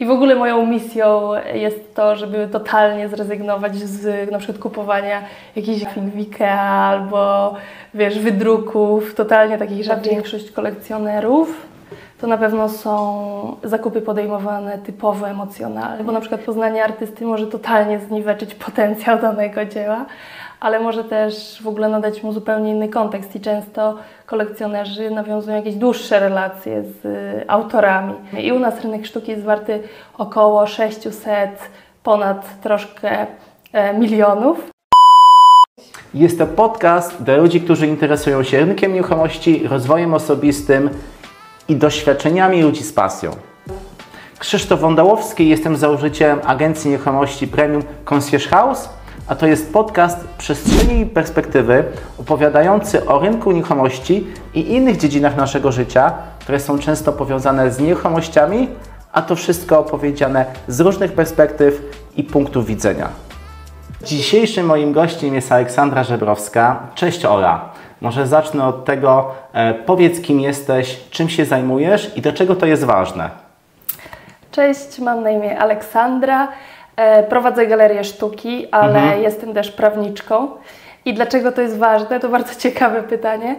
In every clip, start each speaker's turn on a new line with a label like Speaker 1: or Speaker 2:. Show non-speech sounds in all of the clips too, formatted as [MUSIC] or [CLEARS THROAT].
Speaker 1: I w ogóle moją misją jest to, żeby totalnie zrezygnować z na przykład kupowania jakichś Ikea albo wiesz, wydruków, totalnie takich rzeczy. Większość kolekcjonerów to na pewno są zakupy podejmowane typowo emocjonalnie, bo na przykład poznanie artysty może totalnie zniweczyć potencjał danego dzieła, ale może też w ogóle nadać mu zupełnie inny kontekst i często kolekcjonerzy nawiązują jakieś dłuższe relacje z y, autorami. I u nas rynek sztuki jest warty około 600, ponad troszkę e, milionów.
Speaker 2: Jest to podcast dla ludzi, którzy interesują się rynkiem nieruchomości, rozwojem osobistym i doświadczeniami ludzi z pasją. Krzysztof Wądałowski, jestem założycielem agencji nieruchomości Premium Concierge House a to jest podcast Przestrzeni i Perspektywy opowiadający o rynku nieruchomości i innych dziedzinach naszego życia, które są często powiązane z nieruchomościami, a to wszystko opowiedziane z różnych perspektyw i punktów widzenia. Dzisiejszym moim gościem jest Aleksandra Żebrowska. Cześć Ola. Może zacznę od tego, e, powiedz kim jesteś, czym się zajmujesz i dlaczego to jest ważne.
Speaker 1: Cześć, mam na imię Aleksandra. E, prowadzę galerię sztuki, ale mhm. jestem też prawniczką. I dlaczego to jest ważne? To bardzo [LAUGHS] ciekawe pytanie,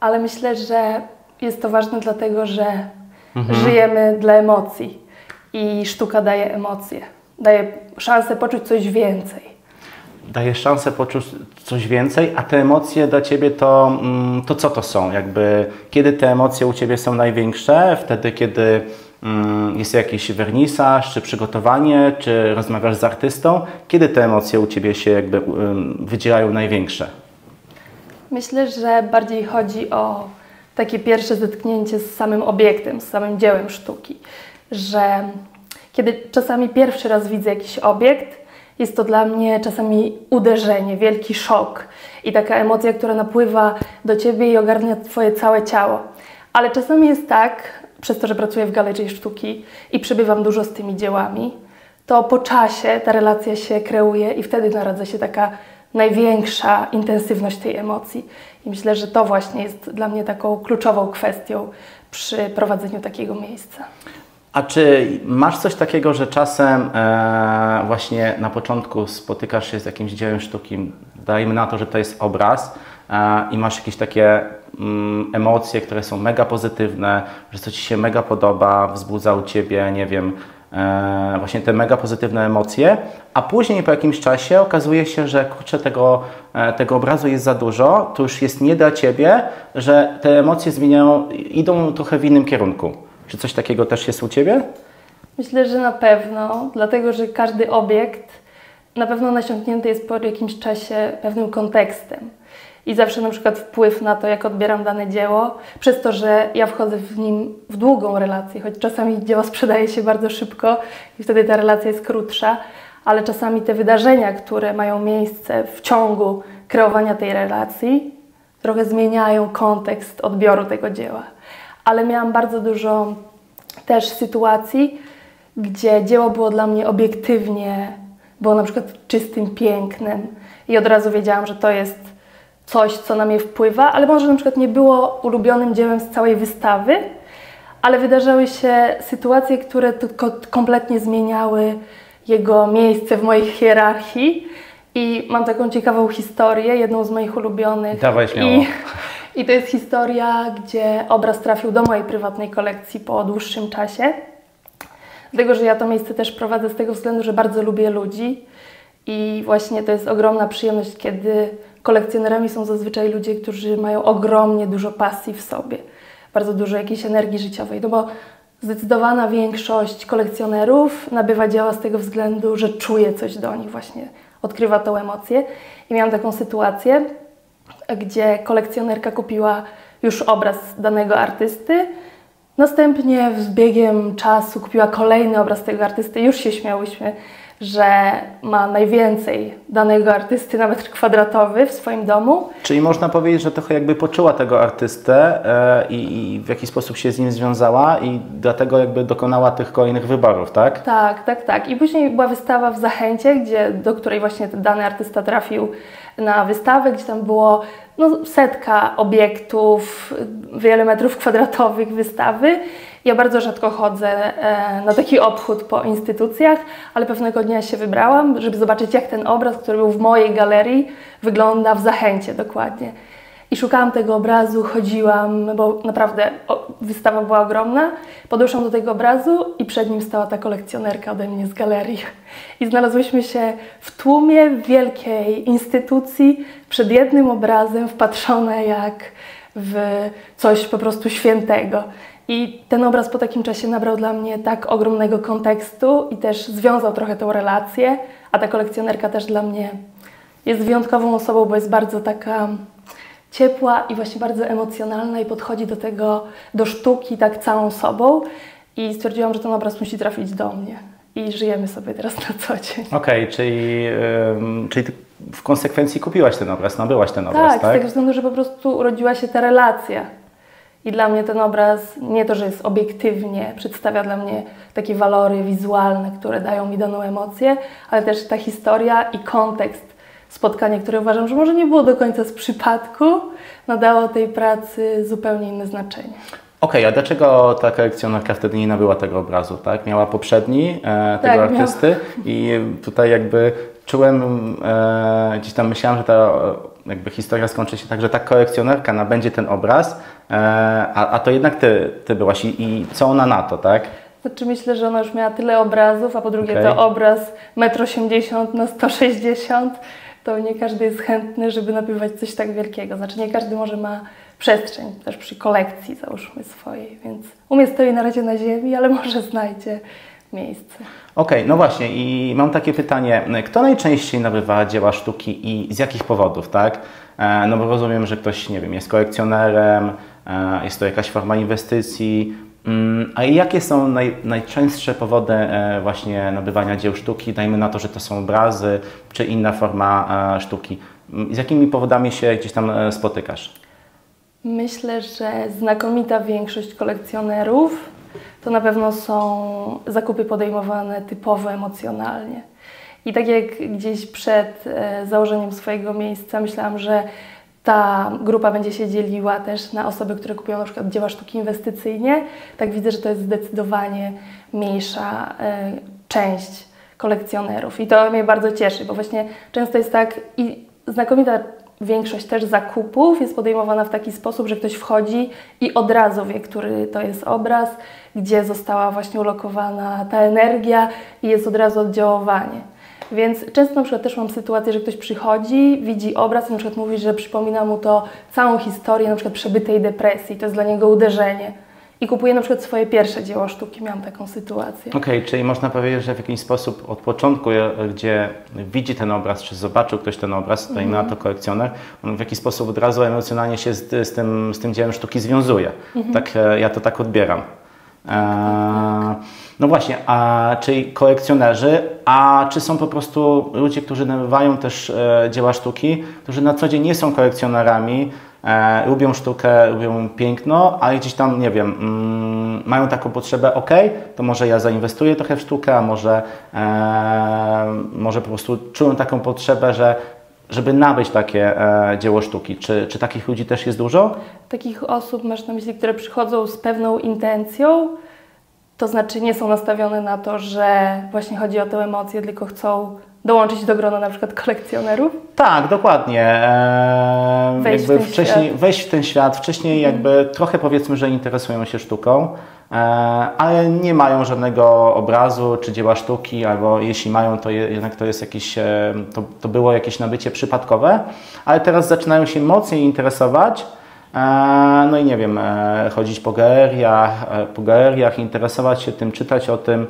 Speaker 1: ale myślę, że jest to ważne dlatego, że mhm. żyjemy dla emocji i sztuka daje emocje. Daje szansę poczuć coś więcej.
Speaker 2: Daje szansę poczuć coś więcej, a te emocje dla Ciebie to, mm, to co to są? Jakby, kiedy te emocje u Ciebie są największe? Wtedy, kiedy jest jakiś wernisaż, czy przygotowanie, czy rozmawiasz z artystą? Kiedy te emocje u Ciebie się jakby wydzielają największe?
Speaker 1: Myślę, że bardziej chodzi o takie pierwsze zetknięcie z samym obiektem, z samym dziełem sztuki. Że kiedy czasami pierwszy raz widzę jakiś obiekt, jest to dla mnie czasami uderzenie, wielki szok i taka emocja, która napływa do ciebie i ogarnia twoje całe ciało. Ale czasami jest tak, przez to, że pracuję w galerii sztuki i przebywam dużo z tymi dziełami, to po czasie ta relacja się kreuje i wtedy naradza się taka największa intensywność tej emocji. I myślę, że to właśnie jest dla mnie taką kluczową kwestią przy prowadzeniu takiego miejsca.
Speaker 2: A czy masz coś takiego, że czasem e, właśnie na początku spotykasz się z jakimś dziełem sztuki, dajmy na to, że to jest obraz i masz jakieś takie mm, emocje, które są mega pozytywne, że co Ci się mega podoba, wzbudza u Ciebie, nie wiem, e, właśnie te mega pozytywne emocje, a później po jakimś czasie okazuje się, że kurczę, tego, e, tego obrazu jest za dużo, to już jest nie dla Ciebie, że te emocje zmieniają, idą trochę w innym kierunku. Czy coś takiego też jest u Ciebie?
Speaker 1: Myślę, że na pewno, dlatego że każdy obiekt na pewno nasiąknięty jest po jakimś czasie pewnym kontekstem i zawsze na przykład wpływ na to, jak odbieram dane dzieło, przez to, że ja wchodzę w nim w długą relację, choć czasami dzieło sprzedaje się bardzo szybko i wtedy ta relacja jest krótsza, ale czasami te wydarzenia, które mają miejsce w ciągu kreowania tej relacji, trochę zmieniają kontekst odbioru tego dzieła. Ale miałam bardzo dużo też sytuacji, gdzie dzieło było dla mnie obiektywnie, było na przykład czystym pięknem i od razu wiedziałam, że to jest coś, co na mnie wpływa, ale może na przykład nie było ulubionym dziełem z całej wystawy, ale wydarzały się sytuacje, które kompletnie zmieniały jego miejsce w mojej hierarchii. I mam taką ciekawą historię, jedną z moich ulubionych.
Speaker 2: Dawaj śmiało.
Speaker 1: I, [LAUGHS] I to jest historia, gdzie obraz trafił do mojej prywatnej kolekcji po dłuższym czasie. Dlatego, że ja to miejsce też prowadzę z tego względu, że bardzo lubię ludzi. I właśnie to jest ogromna przyjemność, kiedy kolekcjonerami są zazwyczaj ludzie, którzy mają ogromnie dużo pasji w sobie, bardzo dużo jakiejś energii życiowej, no bo zdecydowana większość kolekcjonerów nabywa dzieła z tego względu, że czuje coś do nich właśnie, odkrywa tą emocję. I miałam taką sytuację, gdzie kolekcjonerka kupiła już obraz danego artysty, Następnie z biegiem czasu kupiła kolejny obraz tego artysty. Już się śmiałyśmy, że ma najwięcej danego artysty na metr kwadratowy w swoim domu.
Speaker 2: Czyli można powiedzieć, że trochę jakby poczuła tego artystę e, i, i, w jakiś sposób się z nim związała i dlatego jakby dokonała tych kolejnych wyborów, tak?
Speaker 1: Tak, tak, tak. I później była wystawa w Zachęcie, gdzie, do której właśnie dany artysta trafił na wystawę, gdzie tam było no, setka obiektów, wiele metrów kwadratowych wystawy Ja bardzo rzadko chodzę e, na taki obchód po instytucjach, ale pewnego dnia się wybrałam, żeby zobaczyć, jak ten obraz, który był w mojej galerii, wygląda w Zachęcie dokładnie. I szukałam tego obrazu, chodziłam, bo naprawdę wystawa była ogromna. Podeszłam do tego obrazu i przed nim stała ta kolekcjonerka ode mnie z galerii. I znalazłyśmy się w tłumie wielkiej instytucji przed jednym obrazem, wpatrzone jak w coś po prostu świętego. I ten obraz po takim czasie nabrał dla mnie tak ogromnego kontekstu i też związał trochę tą relację, a ta kolekcjonerka też dla mnie jest wyjątkową osobą, bo jest bardzo taka ciepła i właśnie bardzo emocjonalna i podchodzi do tego, do sztuki tak całą sobą i stwierdziłam, że ten obraz musi trafić do mnie i żyjemy sobie teraz na co dzień.
Speaker 2: Okej, okay, czyli, czyli w konsekwencji kupiłaś ten obraz, nabyłaś ten obraz, tak?
Speaker 1: Tak, z tego względu, że po prostu urodziła się ta relacja. I dla mnie ten obraz nie to, że jest obiektywnie, przedstawia dla mnie takie walory wizualne, które dają mi daną emocję, ale też ta historia i kontekst spotkania, które uważam, że może nie było do końca z przypadku, nadało tej pracy zupełnie inne znaczenie.
Speaker 2: Okej, okay, a dlaczego ta kolekcjonerka wtedy nie nabyła tego obrazu, tak? Miała poprzedni e, tego tak, artysty miał. i tutaj jakby czułem, e, gdzieś tam myślałam, że ta jakby historia skończy się tak, że ta kolekcjonerka nabędzie ten obraz, e, a, a to jednak ty, ty byłaś I, i co ona na to, tak?
Speaker 1: Znaczy myślę, że ona już miała tyle obrazów, a po drugie okay. to obraz 1,80 m na 160 to nie każdy jest chętny, żeby nabywać coś tak wielkiego. Znaczy nie każdy może ma przestrzeń też przy kolekcji, załóżmy swojej, więc u mnie stoi na razie na ziemi, ale może znajdzie miejsce.
Speaker 2: Okej, okay, no właśnie i mam takie pytanie, kto najczęściej nabywa dzieła sztuki i z jakich powodów, tak? E, no bo rozumiem, że ktoś, nie wiem, jest kolekcjonerem, e, jest to jakaś forma inwestycji, mm, a jakie są naj, najczęstsze powody e, właśnie nabywania dzieł sztuki? Dajmy na to, że to są obrazy czy inna forma sztuki. Z jakimi powodami się gdzieś tam spotykasz?
Speaker 1: Myślę, że znakomita większość kolekcjonerów to na pewno są zakupy podejmowane typowo emocjonalnie. I tak jak gdzieś przed e, założeniem swojego miejsca myślałam, że ta grupa będzie się dzieliła też na osoby, które kupują na przykład dzieła sztuki inwestycyjnie, tak widzę, że to jest zdecydowanie mniejsza e, część kolekcjonerów. I to mnie bardzo cieszy, bo właśnie często jest tak i znakomita większość też zakupów jest podejmowana w taki sposób, że ktoś wchodzi i od razu wie, który to jest obraz, gdzie została właśnie ulokowana ta energia i jest od razu oddziaływanie. Więc często na przykład też mam sytuację, że ktoś przychodzi, widzi obraz i na przykład mówi, że przypomina mu to całą historię na przykład przebytej depresji, to jest dla niego uderzenie i kupuję na przykład swoje pierwsze dzieło sztuki. Miałam taką sytuację.
Speaker 2: Okej, okay, czyli można powiedzieć, że w jakiś sposób od początku, e, gdzie widzi ten obraz, czy zobaczył ktoś ten obraz, to mm -hmm. na to kolekcjoner, on w jakiś sposób od razu emocjonalnie się z, z, tym, z tym dziełem sztuki związuje. Mm -hmm. Tak, e, ja to tak odbieram. E, no właśnie, a czyli kolekcjonerzy, a czy są po prostu ludzie, którzy nabywają też e, dzieła sztuki, którzy na co dzień nie są kolekcjonerami, e, lubią sztukę, lubią piękno, ale gdzieś tam, nie wiem, mm, mają taką potrzebę, ok, to może ja zainwestuję trochę w sztukę, a może, e, może po prostu czują taką potrzebę, że żeby nabyć takie e, dzieło sztuki. Czy, czy takich ludzi też jest dużo?
Speaker 1: Takich osób masz na myśli, które przychodzą z pewną intencją, to znaczy nie są nastawione na to, że właśnie chodzi o tę emocję, tylko chcą dołączyć do grona na przykład kolekcjonerów?
Speaker 2: Tak, dokładnie. Eee, wejść, w wcześniej, świat. wejść w ten świat, wcześniej mhm. jakby trochę powiedzmy, że interesują się sztuką, e, ale nie mają żadnego obrazu czy dzieła sztuki, albo jeśli mają, to jednak to jest jakieś, e, to, to było jakieś nabycie przypadkowe, ale teraz zaczynają się mocniej interesować E, no i nie wiem, e, chodzić po galeriach, e, po galeriach, interesować się tym, czytać o tym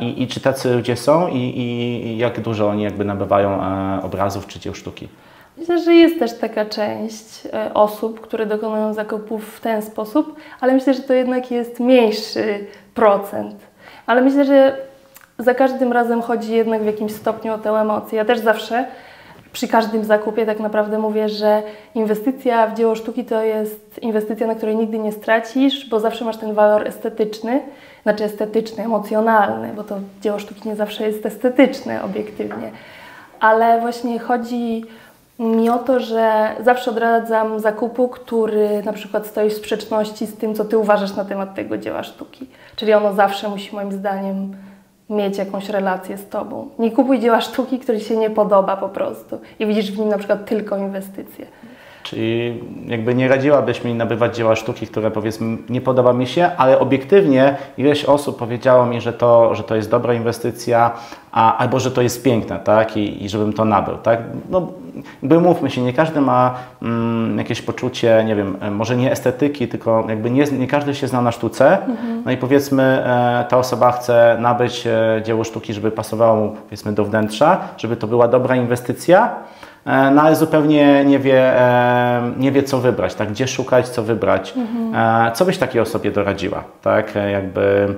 Speaker 2: i, i czy tacy ludzie są i, i jak dużo oni jakby nabywają obrazów czy dzieł sztuki.
Speaker 1: Myślę, że jest też taka część osób, które dokonują zakupów w ten sposób, ale myślę, że to jednak jest mniejszy procent. Ale myślę, że za każdym razem chodzi jednak w jakimś stopniu o tę emocję. Ja też zawsze przy każdym zakupie tak naprawdę mówię, że inwestycja w dzieło sztuki to jest inwestycja, na której nigdy nie stracisz, bo zawsze masz ten walor estetyczny, znaczy estetyczny, emocjonalny, bo to dzieło sztuki nie zawsze jest estetyczne obiektywnie, ale właśnie chodzi Mi o to, że zawsze odradzam zakupu, który na przykład stoi w sprzeczności z tym, co ty uważasz na temat tego dzieła sztuki. Czyli ono zawsze musi moim zdaniem mieć jakąś relację z tobą. Nie kupuj dzieła sztuki, które ci się nie podoba po prostu i widzisz w nim na przykład tylko inwestycje.
Speaker 2: Czyli jakby nie radziłabyś mi nabywać dzieła sztuki, które powiedzmy nie podoba mi się, ale obiektywnie ileś osób powiedziało mi, że to, że to jest dobra inwestycja, a, albo że to jest piękne, tak? I, i żebym to nabył, tak? No, jakby mówmy się, nie każdy ma mm, jakieś poczucie, nie wiem, może nie estetyki, tylko jakby nie, nie każdy się zna na sztuce. Mhm. No i powiedzmy, e, ta osoba chce nabyć e, dzieło sztuki, żeby pasowało mu powiedzmy do wnętrza, żeby to była dobra inwestycja. E, no ale zupełnie nie wie, e, nie wie co wybrać, tak? gdzie szukać, co wybrać. Mhm. Co byś takiej osobie doradziła, tak? jakby,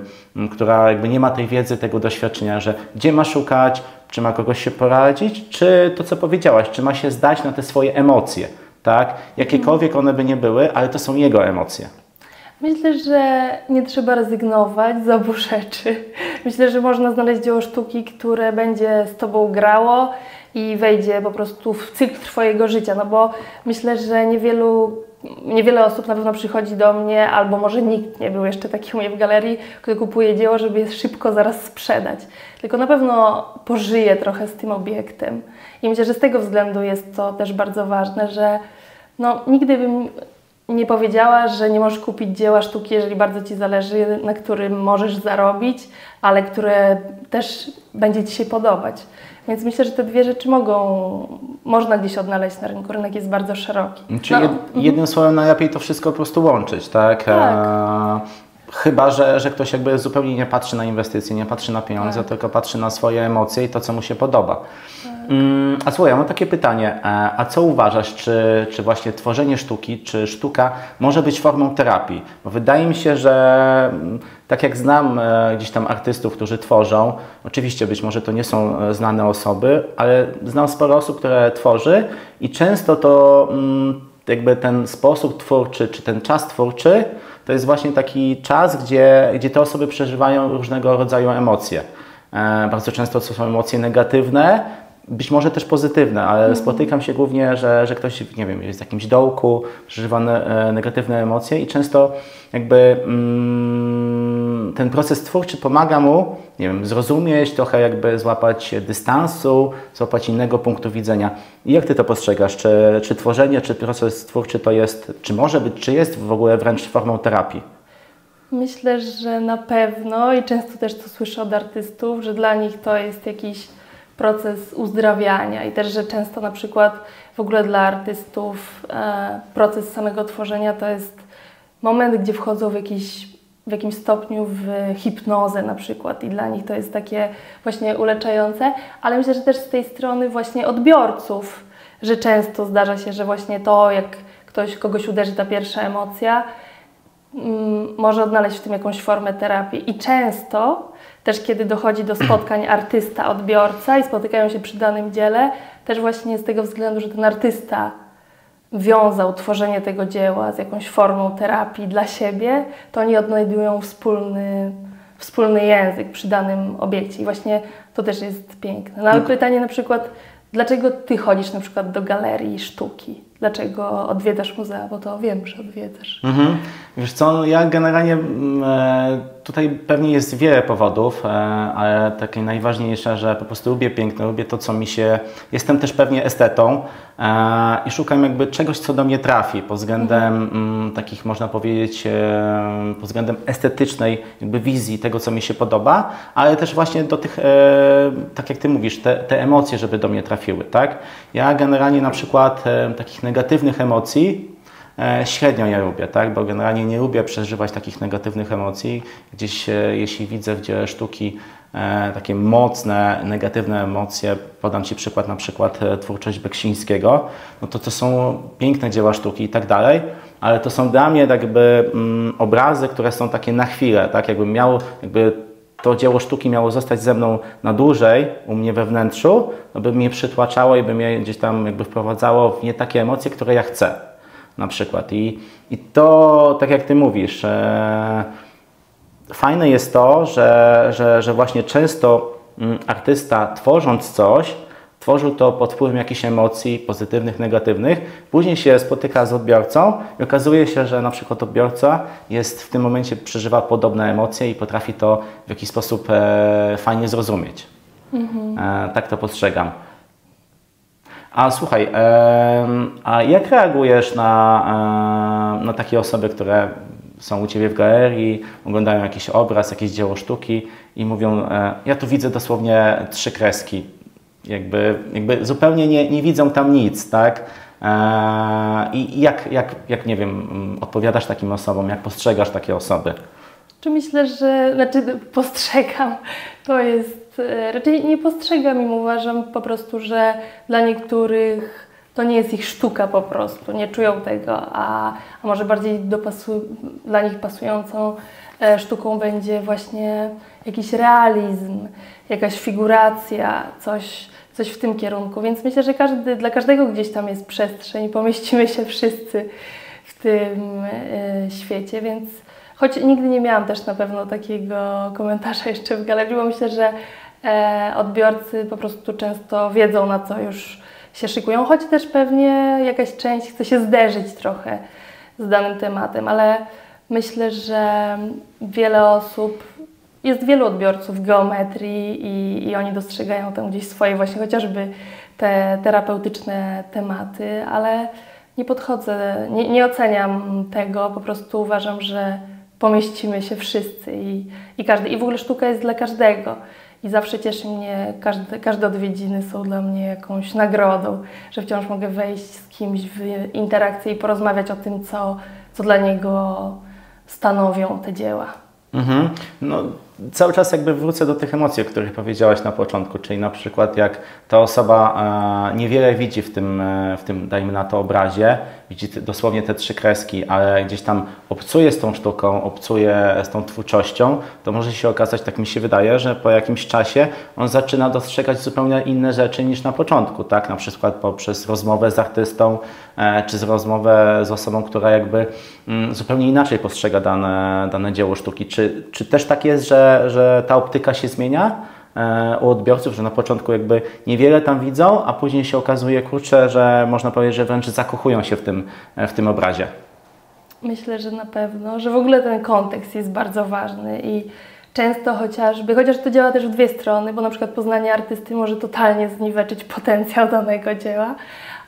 Speaker 2: która jakby nie ma tej wiedzy, tego doświadczenia, że gdzie ma szukać, czy ma kogoś się poradzić, czy to, co powiedziałaś, czy ma się zdać na te swoje emocje, tak? Jakiekolwiek one by nie były, ale to są jego emocje.
Speaker 1: Myślę, że nie trzeba rezygnować z obu rzeczy. Myślę, że można znaleźć dzieło sztuki, które będzie z Tobą grało i wejdzie po prostu w cykl Twojego życia, no bo myślę, że niewielu, niewiele osób na pewno przychodzi do mnie, albo może nikt nie był jeszcze taki u mnie w galerii, który kupuje dzieło, żeby je szybko zaraz sprzedać. Tylko na pewno pożyje trochę z tym obiektem. I myślę, że z tego względu jest to też bardzo ważne, że no, nigdy bym nie powiedziała, że nie możesz kupić dzieła sztuki, jeżeli bardzo Ci zależy, na którym możesz zarobić, ale które też będzie Ci się podobać. Więc myślę, że te dwie rzeczy mogą, można gdzieś odnaleźć na rynku. Rynek jest bardzo szeroki.
Speaker 2: Czyli no, jed, jednym słowem najlepiej to wszystko po prostu łączyć, tak?
Speaker 1: tak.
Speaker 2: Chyba, że, że ktoś jakby zupełnie nie patrzy na inwestycje, nie patrzy na pieniądze, tak. tylko patrzy na swoje emocje i to, co mu się podoba. Tak. Mm, a słuchaj, ja mam takie pytanie. E, a co uważasz, czy, czy właśnie tworzenie sztuki, czy sztuka może być formą terapii? Bo wydaje mi się, że mm, tak jak znam e, gdzieś tam artystów, którzy tworzą, oczywiście być może to nie są e, znane osoby, ale znam sporo osób, które tworzy i często to mm, jakby ten sposób twórczy, czy ten czas twórczy, to jest właśnie taki czas, gdzie, gdzie te osoby przeżywają różnego rodzaju emocje. Bardzo często to są emocje negatywne, być może też pozytywne, ale mm. spotykam się głównie, że, że ktoś, nie wiem, jest w jakimś dołku, przeżywa ne, negatywne emocje i często jakby mm, ten proces twórczy pomaga mu, nie wiem, zrozumieć, trochę jakby złapać dystansu, złapać innego punktu widzenia. I jak Ty to postrzegasz? Czy, czy tworzenie, czy proces twórczy to jest, czy może być, czy jest w ogóle wręcz formą terapii?
Speaker 1: Myślę, że na pewno i często też to słyszę od artystów, że dla nich to jest jakiś proces uzdrawiania i też, że często na przykład w ogóle dla artystów e, proces samego tworzenia to jest moment, gdzie wchodzą w jakiś w jakimś stopniu w hipnozę na przykład i dla nich to jest takie właśnie uleczające, ale myślę, że też z tej strony właśnie odbiorców, że często zdarza się, że właśnie to, jak ktoś, kogoś uderzy ta pierwsza emocja, mm, może odnaleźć w tym jakąś formę terapii. I często też kiedy dochodzi do spotkań [CLEARS THROAT] artysta-odbiorca i spotykają się przy danym dziele, też właśnie z tego względu, że ten artysta wiązał tworzenie tego dzieła z jakąś formą terapii dla siebie, to oni odnajdują wspólny, wspólny język przy danym obiekcie i właśnie to też jest piękne. No ale pytanie na przykład, dlaczego Ty chodzisz na przykład do galerii sztuki? Dlaczego odwiedzasz muzea? Bo to wiem, że odwiedzasz.
Speaker 2: Mhm. Wiesz co, no ja generalnie mm, e, tutaj pewnie jest wiele powodów, e, ale takie najważniejsze, że po prostu lubię piękno, lubię to, co mi się... Jestem też pewnie estetą e, i szukam jakby czegoś, co do mnie trafi pod względem mhm. takich, można powiedzieć, pod względem estetycznej jakby wizji tego, co mi się podoba, ale też właśnie do tych, tak jak Ty mówisz, te, te emocje, żeby do mnie trafiły, tak? Ja generalnie na przykład takich negatywnych emocji e, średnio ja lubię, tak? bo generalnie nie lubię przeżywać takich negatywnych emocji. Gdzieś, e, jeśli widzę w dziele sztuki e, takie mocne, negatywne emocje, podam Ci przykład, na przykład twórczość Beksińskiego, no to to są piękne dzieła sztuki i tak dalej, ale to są dla mnie tak jakby mm, obrazy, które są takie na chwilę, tak? Jakbym miał jakby to dzieło sztuki miało zostać ze mną na dłużej u mnie we wnętrzu, no by mnie przytłaczało i by mnie gdzieś tam jakby wprowadzało w nie takie emocje, które ja chcę na przykład. I, i to, tak jak Ty mówisz, e, fajne jest to, że, że, że właśnie często mm, artysta tworząc coś, tworzył to pod wpływem jakichś emocji pozytywnych, negatywnych, później się spotyka z odbiorcą i okazuje się, że na przykład odbiorca jest w tym momencie przeżywa podobne emocje i potrafi to w jakiś sposób e, fajnie zrozumieć. Mhm. E, tak to postrzegam. A słuchaj, a jak reagujesz na, na takie osoby, które są u Ciebie w galerii, oglądają jakiś obraz, jakieś dzieło sztuki i mówią, e, ja tu widzę dosłownie trzy kreski, jakby, jakby zupełnie nie, nie widzą tam nic, tak? E, I jak, jak, jak, nie wiem, odpowiadasz takim osobom, jak postrzegasz takie osoby?
Speaker 1: Czy myślę, że, znaczy postrzegam, to jest, e, raczej nie postrzegam i uważam po prostu, że dla niektórych to nie jest ich sztuka po prostu, nie czują tego, a, a może bardziej dla nich pasującą e, sztuką będzie właśnie jakiś realizm, jakaś figuracja, coś, coś w tym kierunku. Więc myślę, że każdy, dla każdego gdzieś tam jest przestrzeń, pomieścimy się wszyscy w tym y, świecie, więc choć nigdy nie miałam też na pewno takiego komentarza [LAUGHS] jeszcze w galerii, bo myślę, że e, odbiorcy po prostu często wiedzą na co już się szykują, choć też pewnie jakaś część chce się zderzyć trochę z danym tematem, ale myślę, że wiele osób jest wielu odbiorców geometrii i, i oni dostrzegają tam gdzieś swoje właśnie chociażby te terapeutyczne tematy, ale nie podchodzę, nie, nie oceniam tego, po prostu uważam, że pomieścimy się wszyscy i, i każdy. I w ogóle sztuka jest dla każdego. I zawsze cieszy mnie, każde, każde odwiedziny są dla mnie jakąś nagrodą, że wciąż mogę wejść z kimś w interakcję i porozmawiać o tym, co, co dla niego stanowią te dzieła.
Speaker 2: Mhm. No, cały czas jakby wrócę do tych emocji, o których powiedziałaś na początku, czyli na przykład jak ta osoba e, niewiele widzi w tym, e, w tym, dajmy na to, obrazie, widzi dosłownie te trzy kreski, ale gdzieś tam obcuje z tą sztuką, obcuje z tą twórczością, to może się okazać, tak mi się wydaje, że po jakimś czasie on zaczyna dostrzegać zupełnie inne rzeczy niż na początku, tak? Na przykład poprzez rozmowę z artystą, e, czy z rozmowę z osobą, która jakby mm, zupełnie inaczej postrzega dane, dane dzieło sztuki. Czy, czy też tak jest, że, że ta optyka się zmienia? E, u odbiorców, że na początku jakby niewiele tam widzą, a później się okazuje, kurczę, że można powiedzieć, że wręcz zakochują się w tym, e, w tym obrazie.
Speaker 1: Myślę, że na pewno, że w ogóle ten kontekst jest bardzo ważny i często chociażby, chociaż to działa też w dwie strony, bo na przykład poznanie artysty może totalnie zniweczyć potencjał danego dzieła,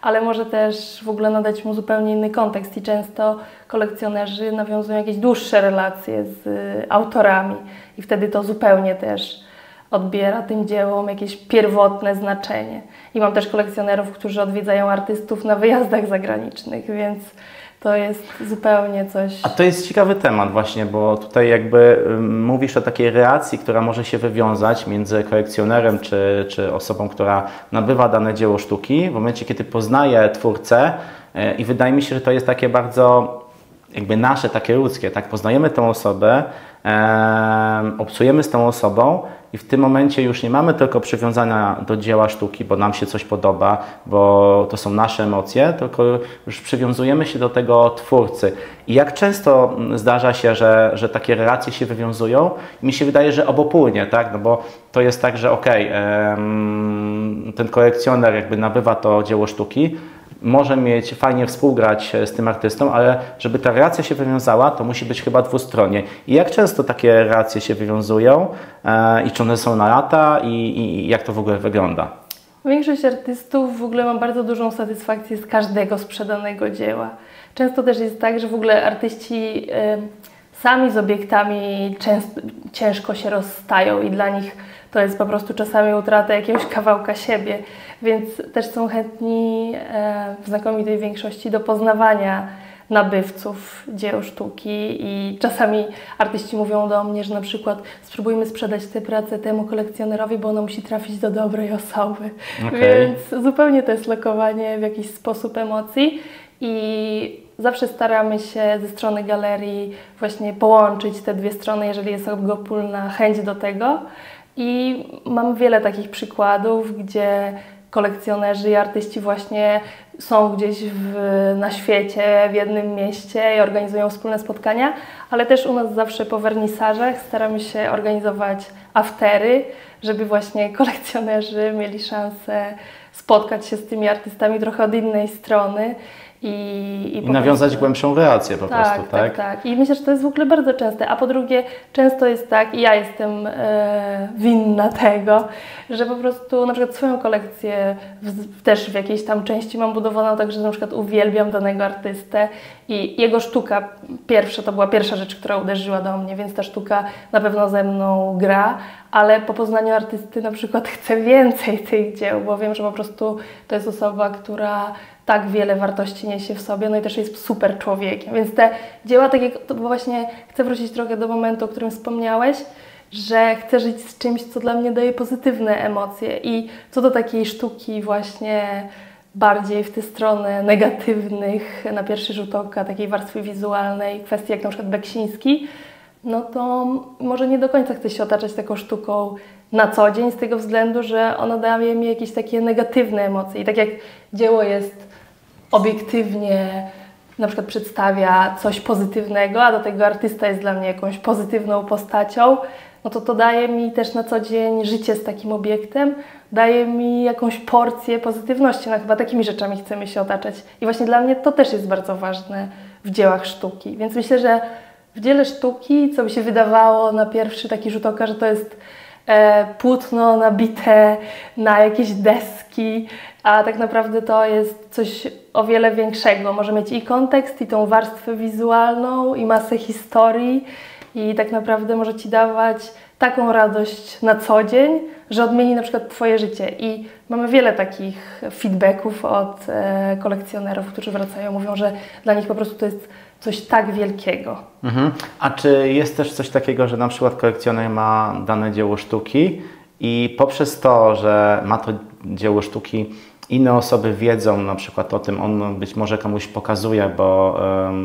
Speaker 1: ale może też w ogóle nadać mu zupełnie inny kontekst i często kolekcjonerzy nawiązują jakieś dłuższe relacje z autorami i wtedy to zupełnie też odbiera tym dziełom jakieś pierwotne znaczenie. I mam też kolekcjonerów, którzy odwiedzają artystów na wyjazdach zagranicznych, więc to jest zupełnie coś.
Speaker 2: A to jest ciekawy temat właśnie, bo tutaj jakby mówisz o takiej reakcji, która może się wywiązać między kolekcjonerem czy, czy osobą, która nabywa dane dzieło sztuki, w momencie kiedy poznaje twórcę e, i wydaje mi się, że to jest takie bardzo jakby nasze, takie ludzkie, tak? Poznajemy tą osobę, e, obcujemy z tą osobą i w tym momencie już nie mamy tylko przywiązania do dzieła sztuki, bo nam się coś podoba, bo to są nasze emocje, tylko już przywiązujemy się do tego twórcy. I jak często zdarza się, że, że takie relacje się wywiązują? mi się wydaje, że obopólnie, tak? No bo to jest tak, że okej, okay, ten kolekcjoner jakby nabywa to dzieło sztuki, może mieć fajnie współgrać e, z tym artystą, ale żeby ta relacja się wywiązała, to musi być chyba dwustronnie. I jak często takie relacje się wywiązują e, i czy one są na lata i, i jak to w ogóle wygląda?
Speaker 1: Większość artystów w ogóle ma bardzo dużą satysfakcję z każdego sprzedanego dzieła. Często też jest tak, że w ogóle artyści sami z obiektami ciężko się rozstają i dla nich to jest po prostu czasami utrata jakiegoś kawałka siebie, więc też są chętni e, w znakomitej większości do poznawania nabywców dzieł sztuki i czasami artyści mówią do mnie, że na przykład spróbujmy sprzedać tę pracę temu kolekcjonerowi, bo ona musi trafić do dobrej osoby. Okay. Więc zupełnie to jest lokowanie w jakiś sposób emocji i zawsze staramy się ze strony galerii właśnie połączyć te dwie strony, jeżeli jest obopólna chęć do tego. I mam wiele takich przykładów, gdzie kolekcjonerzy i artyści właśnie są gdzieś w, na świecie, w jednym mieście i organizują wspólne spotkania, ale też u nas zawsze po wernisażach staramy się organizować aftery, żeby właśnie kolekcjonerzy mieli szansę spotkać się z tymi artystami trochę od innej strony. I,
Speaker 2: i, I nawiązać prostu... głębszą relację po
Speaker 1: tak,
Speaker 2: prostu, tak?
Speaker 1: Tak, tak. I myślę, że to jest w ogóle bardzo częste. A po drugie, często jest tak, i ja jestem e, winna tego, że po prostu na przykład swoją kolekcję w, też w jakiejś tam części mam budowaną tak, że na przykład uwielbiam danego artystę i jego sztuka pierwsza, to była pierwsza rzecz, która uderzyła do mnie, więc ta sztuka na pewno ze mną gra, ale po poznaniu artysty na przykład [LAUGHS] chcę więcej tych dzieł, bo wiem, że po prostu to jest osoba, która tak wiele wartości niesie w sobie, no i też jest super człowiekiem. Więc te dzieła, tak jak, to właśnie chcę wrócić trochę do momentu, o którym wspomniałeś, że chcę żyć z czymś, co dla mnie daje pozytywne emocje i co do takiej sztuki właśnie bardziej w tę stronę negatywnych, na pierwszy rzut oka, takiej warstwy wizualnej, kwestii jak na przykład Beksiński, no to może nie do końca chcę się otaczać taką sztuką na co dzień z tego względu, że ona daje mi jakieś takie negatywne emocje. I tak jak dzieło jest obiektywnie na przykład przedstawia coś pozytywnego, a do tego artysta jest dla mnie jakąś pozytywną postacią, no to to daje mi też na co dzień życie z takim obiektem, daje mi jakąś porcję pozytywności. No chyba takimi rzeczami chcemy się otaczać. I właśnie dla mnie to też jest bardzo ważne w dziełach sztuki. Więc myślę, że w dziele sztuki, co by się wydawało na pierwszy taki rzut oka, że to jest e, płótno nabite na jakieś deski, a tak naprawdę to jest coś o wiele większego. Może mieć i kontekst, i tą warstwę wizualną, i masę historii, i tak naprawdę może Ci dawać taką radość na co dzień, że odmieni na przykład Twoje życie. I mamy wiele takich feedbacków od e, kolekcjonerów, którzy wracają, mówią, że dla nich po prostu to jest coś tak wielkiego.
Speaker 2: Mhm. A czy jest też coś takiego, że na przykład kolekcjoner ma dane dzieło sztuki i poprzez to, że ma to dzieło sztuki inne osoby wiedzą na przykład o tym, on być może komuś pokazuje, bo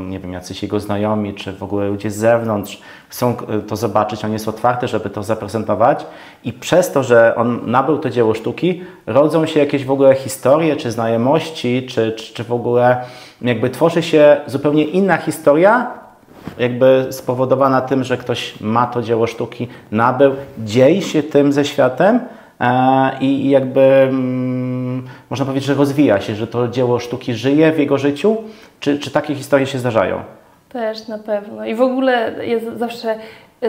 Speaker 2: nie wiem, jacyś jego znajomi, czy w ogóle ludzie z zewnątrz chcą e, to zobaczyć, on jest otwarty, żeby to zaprezentować. I przez to, że on nabył to dzieło sztuki, rodzą się jakieś w ogóle historie, czy znajomości, czy, czy, czy w ogóle jakby tworzy się zupełnie inna historia, jakby spowodowana tym, że ktoś ma to dzieło sztuki, nabył, dzieli się tym ze światem, i jakby mm, można powiedzieć, że rozwija się, że to dzieło sztuki żyje w jego życiu? Czy, czy takie historie się zdarzają?
Speaker 1: Też na pewno. I w ogóle jest zawsze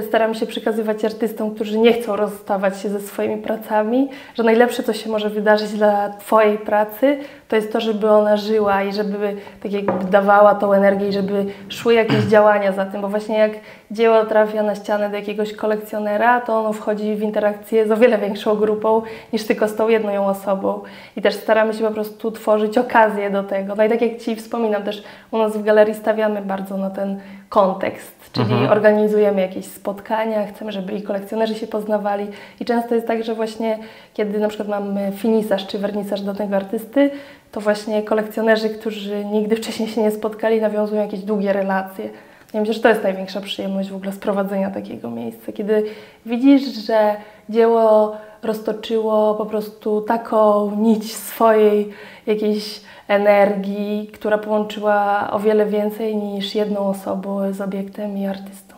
Speaker 1: staram się przekazywać artystom, którzy nie chcą rozstawać się ze swoimi pracami, że najlepsze, co się może wydarzyć dla Twojej pracy, to jest to, żeby ona żyła i żeby tak jakby dawała tą energię i żeby szły jakieś działania za tym, bo właśnie jak dzieło trafia na ścianę do jakiegoś kolekcjonera, to ono wchodzi w interakcję z o wiele większą grupą niż tylko z tą jedną osobą. I też staramy się po prostu tworzyć okazję do tego. No i tak jak Ci wspominam, też u nas w galerii stawiamy bardzo na ten kontekst, czyli mhm. organizujemy jakieś spotkania, chcemy, żeby i kolekcjonerzy się poznawali i często jest tak, że właśnie kiedy na przykład mamy finisarz czy wernisaż danego artysty, to właśnie kolekcjonerzy, którzy nigdy wcześniej się nie spotkali, nawiązują jakieś długie relacje. Ja myślę, że to jest największa przyjemność w ogóle sprowadzenia takiego miejsca, kiedy widzisz, że dzieło roztoczyło po prostu taką nić swojej jakiejś energii, która połączyła o wiele więcej niż jedną osobę z obiektem i artystą.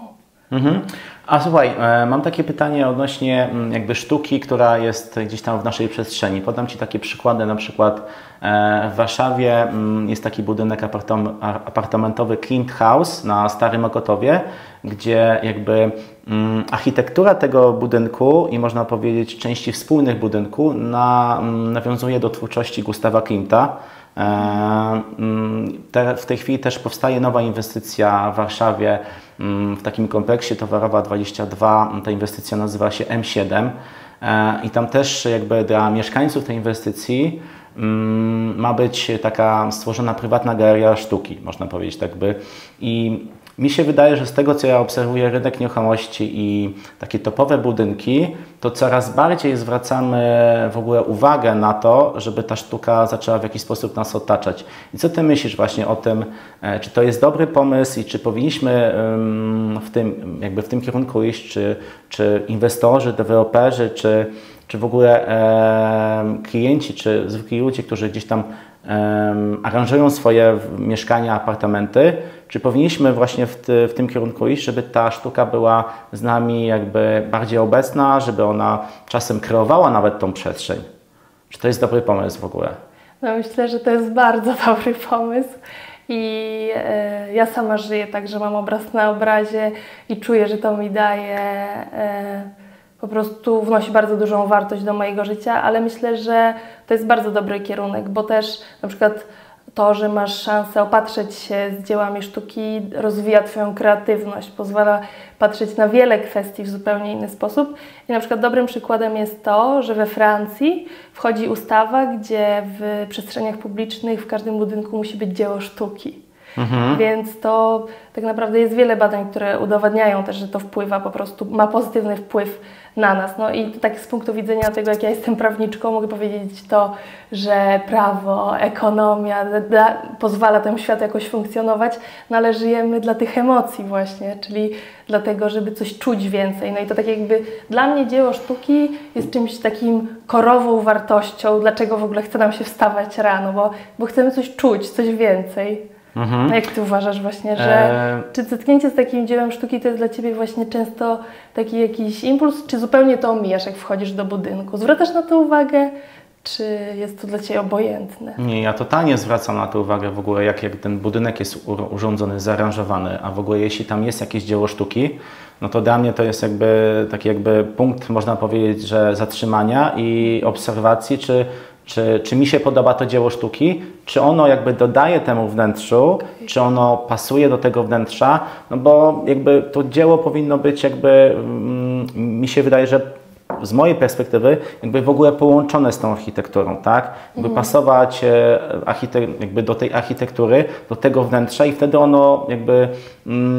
Speaker 2: Mhm. A słuchaj, e, mam takie pytanie odnośnie mm, jakby sztuki, która jest gdzieś tam w naszej przestrzeni. Podam Ci takie przykłady, na przykład e, w Warszawie mm, jest taki budynek apartamentowy Clint House na Starym Okotowie, gdzie jakby mm, architektura tego budynku i można powiedzieć części wspólnych budynku na, nawiązuje do twórczości Gustawa Klimta. E, w tej chwili też powstaje nowa inwestycja w Warszawie w takim kompleksie Towarowa 22. Ta inwestycja nazywa się M7 e, i tam też jakby dla mieszkańców tej inwestycji ma być taka stworzona prywatna galeria sztuki, można powiedzieć tak by. I mi się wydaje, że z tego, co ja obserwuję rynek nieruchomości i takie topowe budynki, to coraz bardziej zwracamy w ogóle uwagę na to, żeby ta sztuka zaczęła w jakiś sposób nas otaczać. I co Ty myślisz właśnie o tym, e, czy to jest dobry pomysł i czy powinniśmy w tym, jakby w tym kierunku iść, czy, czy inwestorzy, deweloperzy, czy, czy w ogóle klienci, czy zwykli ludzie, którzy gdzieś tam aranżują swoje mieszkania, apartamenty, czy powinniśmy właśnie w, ty, w tym kierunku iść, żeby ta sztuka była z nami jakby bardziej obecna, żeby ona czasem kreowała nawet tą przestrzeń? Czy to jest dobry pomysł w ogóle?
Speaker 1: No myślę, że to jest bardzo [LAUGHS] dobry pomysł. I e, ja sama żyję tak, że mam obraz na obrazie i czuję, że to mi daje, e, po prostu wnosi bardzo dużą wartość do mojego życia, ale myślę, że to jest bardzo dobry kierunek, bo też na przykład to, że masz szansę opatrzeć się z dziełami sztuki, rozwija Twoją kreatywność, pozwala patrzeć na wiele kwestii w zupełnie inny sposób. I na przykład dobrym przykładem jest to, że we Francji wchodzi ustawa, gdzie w przestrzeniach publicznych w każdym budynku musi być dzieło sztuki. Mhm. Więc to tak naprawdę jest wiele badań, które udowadniają też, że to wpływa po prostu, ma pozytywny wpływ na nas. No i tak z punktu widzenia tego, jak ja jestem prawniczką, mogę powiedzieć to, że prawo, ekonomia da, pozwala temu światu jakoś funkcjonować, no ale żyjemy dla tych emocji właśnie, czyli dlatego, żeby coś czuć więcej. No i to tak jakby dla mnie dzieło sztuki jest czymś takim korową wartością, dlaczego w ogóle chce nam się wstawać rano, bo, bo chcemy coś czuć, coś więcej. Mhm. A jak Ty uważasz właśnie, że e... czy zetknięcie z takim dziełem sztuki to jest dla Ciebie właśnie często taki jakiś impuls, czy zupełnie to omijasz, jak wchodzisz do budynku? Zwracasz na to uwagę, czy jest to dla Ciebie obojętne?
Speaker 2: Nie, ja totalnie zwracam na to uwagę w ogóle, jak, jak ten budynek jest urządzony, zaaranżowany, a w ogóle jeśli tam jest jakieś dzieło sztuki, no to dla mnie to jest jakby taki jakby punkt, można powiedzieć, że zatrzymania i obserwacji, czy czy, czy mi się podoba to dzieło sztuki, czy ono jakby dodaje temu wnętrzu, czy ono pasuje do tego wnętrza, no bo jakby to dzieło powinno być jakby, mm, mi się wydaje, że z mojej perspektywy jakby w ogóle połączone z tą architekturą, tak? Jakby mhm. pasować e, jakby do tej architektury, do tego wnętrza i wtedy ono jakby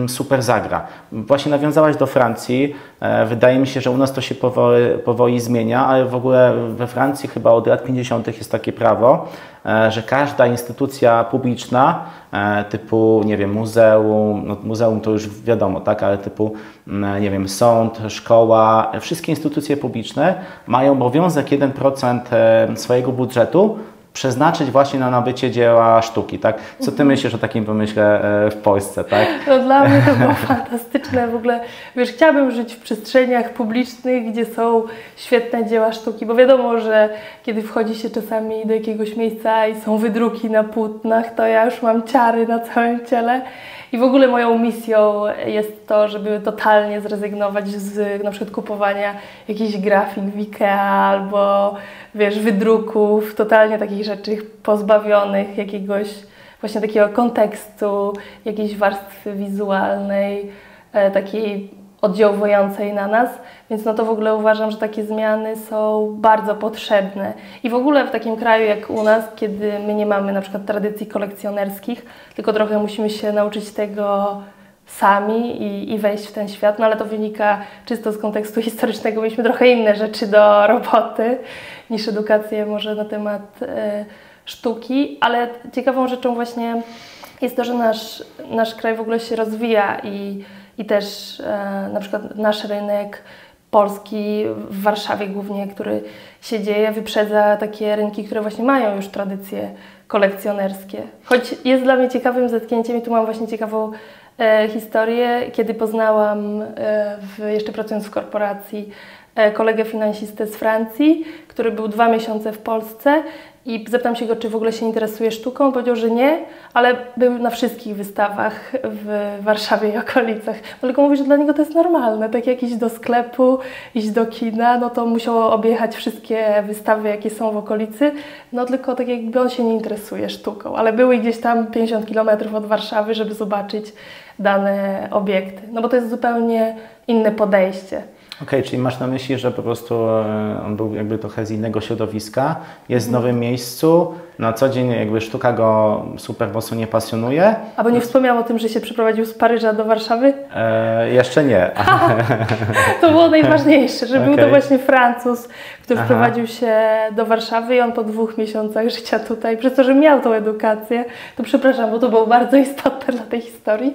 Speaker 2: super zagra. Właśnie nawiązałaś do Francji. E, wydaje mi się, że u nas to się powoli, powoli zmienia, ale w ogóle we Francji chyba od lat 50. jest takie prawo, e, że każda instytucja publiczna E, typu, nie wiem, muzeum, no muzeum to już wiadomo, tak, ale typu, mm, nie wiem, sąd, szkoła, wszystkie instytucje publiczne mają obowiązek 1% e, swojego budżetu przeznaczyć właśnie na nabycie dzieła sztuki, tak? Co Ty mhm. myślisz o takim pomyśle w Polsce, tak? [LAUGHS]
Speaker 1: No dla mnie to było [LAUGHS] fantastyczne w ogóle. Wiesz, chciałabym żyć w przestrzeniach publicznych, gdzie są świetne dzieła sztuki, bo wiadomo, że kiedy wchodzi się czasami do jakiegoś miejsca i są wydruki na płótnach, to ja już mam ciary na całym ciele. I w ogóle moją misją jest to, żeby totalnie zrezygnować z na przykład kupowania jakichś grafik w Ikea albo wiesz, wydruków, totalnie takich rzeczy pozbawionych jakiegoś właśnie takiego kontekstu, jakiejś warstwy wizualnej, e, takiej oddziałującej na nas, więc no to w ogóle uważam, że takie zmiany są bardzo potrzebne. I w ogóle w takim kraju jak u nas, kiedy my nie mamy na przykład tradycji kolekcjonerskich, tylko trochę musimy się nauczyć tego sami i, i wejść w ten świat, no ale to wynika czysto z kontekstu [LAUGHS] historycznego. Mieliśmy trochę inne rzeczy do roboty niż edukację może na temat e, sztuki, ale ciekawą rzeczą właśnie jest to, że nasz, nasz kraj w ogóle się rozwija i, i też e, na przykład nasz rynek polski w Warszawie głównie, który się dzieje, wyprzedza takie rynki, które właśnie mają już tradycje kolekcjonerskie. Choć jest dla mnie ciekawym zetknięciem i tu mam właśnie ciekawą e, historię, kiedy poznałam, e, w, jeszcze pracując w korporacji, e, kolegę finansistę z Francji, który był dwa miesiące w Polsce i zapytam się go, czy w ogóle się interesuje sztuką. Powiedział, że nie, ale był na wszystkich wystawach w Warszawie i okolicach. No, tylko mówi, że dla niego to jest normalne. Tak jak iść do sklepu, iść do kina, no to musiał objechać wszystkie wystawy, jakie są w okolicy. No tylko tak jakby on się nie interesuje sztuką, ale były gdzieś tam 50 km od Warszawy, żeby zobaczyć dane obiekty. No bo to jest zupełnie inne podejście.
Speaker 2: Okej, okay, czyli masz na myśli, że po prostu e, on był jakby trochę z innego środowiska, jest w nowym miejscu, na co dzień jakby sztuka go super mocno nie pasjonuje.
Speaker 1: Albo nie wspomniał o tym, że się przeprowadził z Paryża do Warszawy?
Speaker 2: E, jeszcze nie. [LAUGHS]
Speaker 1: to było najważniejsze, że okay. był to właśnie Francuz, który Aha. wprowadził się do Warszawy i on po dwóch miesiącach życia tutaj, przez to, że miał tą edukację, to przepraszam, bo to było bardzo istotne dla tej historii,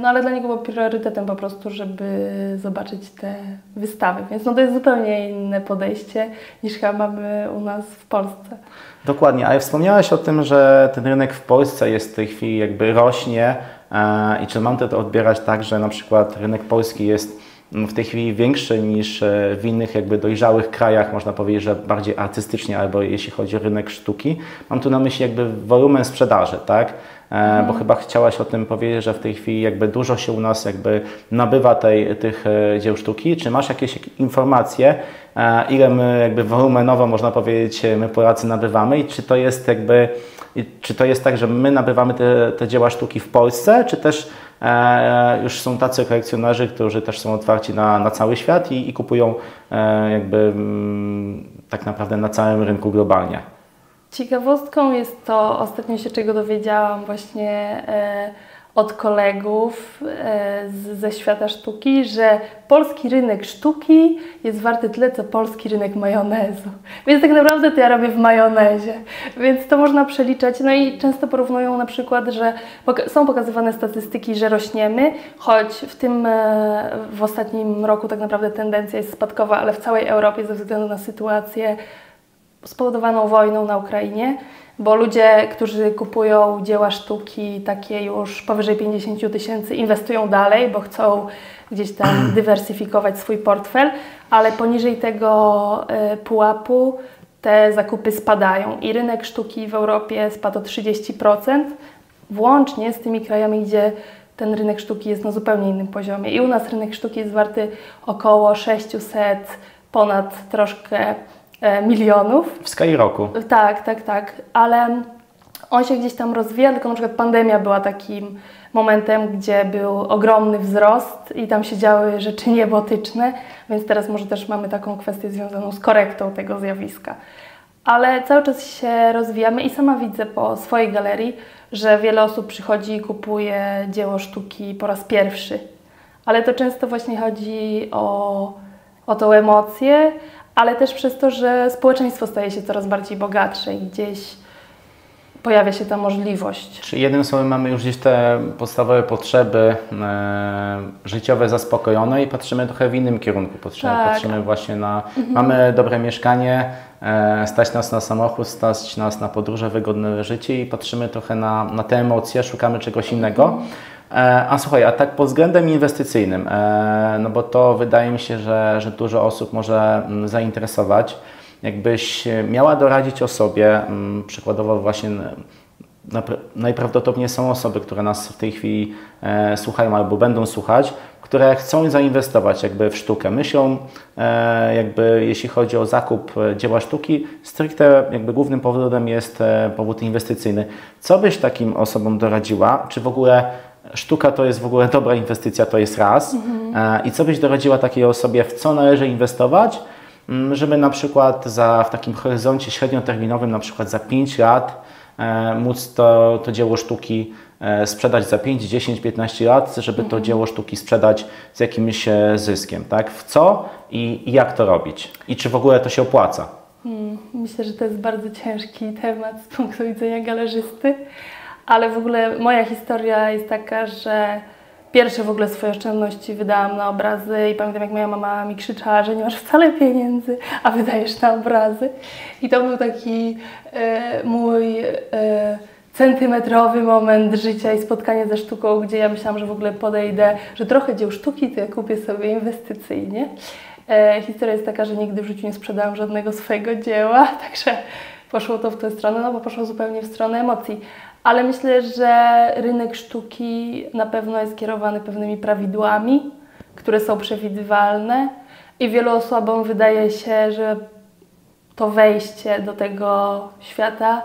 Speaker 1: no ale dla niego było priorytetem po prostu, żeby zobaczyć te wystawy. Więc no to jest zupełnie inne podejście niż chyba mamy u nas w Polsce.
Speaker 2: Dokładnie, ale wspomniałeś o tym, że ten rynek w Polsce jest w tej chwili jakby rośnie e, i czy mam to odbierać tak, że na przykład rynek polski jest w tej chwili większy niż e, w innych jakby dojrzałych krajach, można powiedzieć, że bardziej artystycznie albo jeśli chodzi o rynek sztuki. Mam tu na myśli jakby wolumen sprzedaży, tak? Mhm. Bo chyba chciałaś o tym powiedzieć, że w tej chwili jakby dużo się u nas jakby nabywa tej, tych e, dzieł sztuki. Czy masz jakieś informacje, ile my jakby wolumenowo można powiedzieć my Polacy nabywamy i czy to jest jakby czy to jest tak, że my nabywamy te, te dzieła sztuki w Polsce, czy też e, już są tacy kolekcjonerzy, którzy też są otwarci na, na cały świat i, i kupują e, jakby m, mm, tak naprawdę na całym rynku globalnie?
Speaker 1: Ciekawostką jest to, ostatnio się czego dowiedziałam właśnie e, od kolegów e, ze świata sztuki, że polski rynek sztuki jest warty tyle, co polski rynek majonezu. Więc tak naprawdę to ja robię w majonezie. Więc to można przeliczać. No i często porównują na przykład, że są pokazywane statystyki, że rośniemy, choć w tym, e, w ostatnim roku tak naprawdę tendencja jest spadkowa, ale w całej Europie ze względu na sytuację spowodowaną wojną na Ukrainie, bo ludzie, którzy kupują dzieła sztuki takie już powyżej 50 tysięcy, inwestują dalej, bo chcą gdzieś tam [CLEARS THROAT] dywersyfikować swój portfel, ale poniżej tego y, pułapu te zakupy spadają i rynek sztuki w Europie spadł o 30%, włącznie z tymi krajami, gdzie ten rynek sztuki jest na zupełnie innym poziomie. I u nas rynek sztuki jest warty około 600, ponad troszkę E, milionów.
Speaker 2: W skali roku.
Speaker 1: Tak, tak, tak, ale on się gdzieś tam rozwija, tylko na przykład pandemia była takim momentem, gdzie był ogromny wzrost i tam się działy rzeczy niebotyczne, więc teraz może też mamy taką kwestię związaną z korektą tego zjawiska. Ale cały czas się rozwijamy i sama widzę po swojej galerii, że wiele osób przychodzi i kupuje dzieło sztuki po raz pierwszy. Ale to często właśnie chodzi o, o tą emocję, ale też przez to, że społeczeństwo staje się coraz bardziej bogatsze i gdzieś pojawia się ta możliwość.
Speaker 2: Czy jednym słowem mamy już gdzieś te podstawowe potrzeby e, życiowe zaspokojone i patrzymy trochę w innym kierunku. Patrzymy, tak. patrzymy właśnie na, mhm. mamy dobre mieszkanie, e, stać nas na samochód, stać nas na podróże, wygodne życie i patrzymy trochę na, na te emocje, szukamy czegoś innego. Mhm. E, a słuchaj, a tak pod względem inwestycyjnym, e, no bo to wydaje mi się, że, że dużo osób może mm, zainteresować. Jakbyś miała doradzić osobie, mm, przykładowo właśnie najprawdopodobniej są osoby, które nas w tej chwili e, słuchają albo będą słuchać, które chcą zainwestować jakby w sztukę. Myślą, jakby jeśli chodzi o zakup dzieła sztuki, stricte jakby głównym powodem jest powód inwestycyjny. Co byś takim osobom doradziła? Czy w ogóle sztuka to jest w ogóle dobra inwestycja, to jest raz. Mhm. I co byś doradziła takiej osobie, w co należy inwestować, mm, żeby na przykład za, w takim horyzoncie średnioterminowym, na przykład za 5 lat, e, móc to, to dzieło sztuki e, sprzedać za 5, 10, 15 lat, żeby to mhm. dzieło sztuki sprzedać z jakimś zyskiem, tak? W co i, i jak to robić? I czy w ogóle to się opłaca?
Speaker 1: Hmm, myślę, że to jest bardzo ciężki temat z punktu widzenia galerzysty, ale w ogóle moja historia jest taka, że pierwsze w ogóle swoje oszczędności wydałam na obrazy i pamiętam jak moja mama mi krzyczała, że nie masz wcale pieniędzy, a wydajesz na obrazy. I to był taki e, mój e, centymetrowy moment życia i spotkanie ze sztuką, gdzie ja myślałam, że w ogóle podejdę, że trochę dzieł sztuki to ja kupię sobie inwestycyjnie. E, historia jest taka, że nigdy w życiu nie sprzedałam żadnego swojego dzieła, [LAUGHS] także poszło to w tę stronę, no bo poszło zupełnie w stronę emocji. Ale myślę, że rynek sztuki na pewno jest kierowany pewnymi prawidłami, które są przewidywalne i wielu osobom wydaje się, że to wejście do tego świata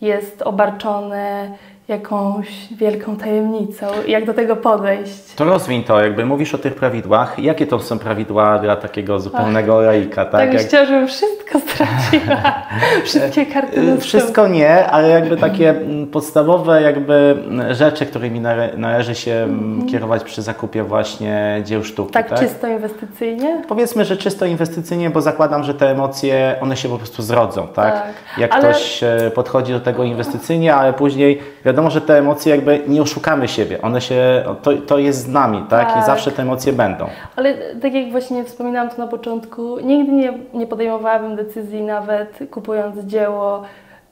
Speaker 1: jest obarczone jakąś wielką tajemnicą. Jak do tego podejść?
Speaker 2: To rozwiń to, jakby mówisz o tych prawidłach. Jakie to są prawidła dla takiego zupełnego laika?
Speaker 1: Tak, tak jak... żebym wszystko straciła [LAUGHS] wszystkie karty
Speaker 2: Y, Wszystko nie, ale jakby takie mm, podstawowe jakby mm, rzeczy, którymi nale- należy się mm, kierować przy zakupie właśnie dzieł sztuki.
Speaker 1: Tak, czysto inwestycyjnie?
Speaker 2: Powiedzmy, że czysto inwestycyjnie, bo zakładam, że te emocje, one się po prostu zrodzą, tak?
Speaker 1: Tak,
Speaker 2: Jak
Speaker 1: ale-
Speaker 2: ktoś e, podchodzi do tego inwestycyjnie, ale później wiadomo, że te emocje jakby nie oszukamy siebie, one się, to, to jest z nami, tak? I
Speaker 1: Tak.
Speaker 2: zawsze te emocje będą.
Speaker 1: Ale tak jak właśnie wspominałam to na początku, nigdy nie, nie podejmowałabym decyzji nawet kupując dzieło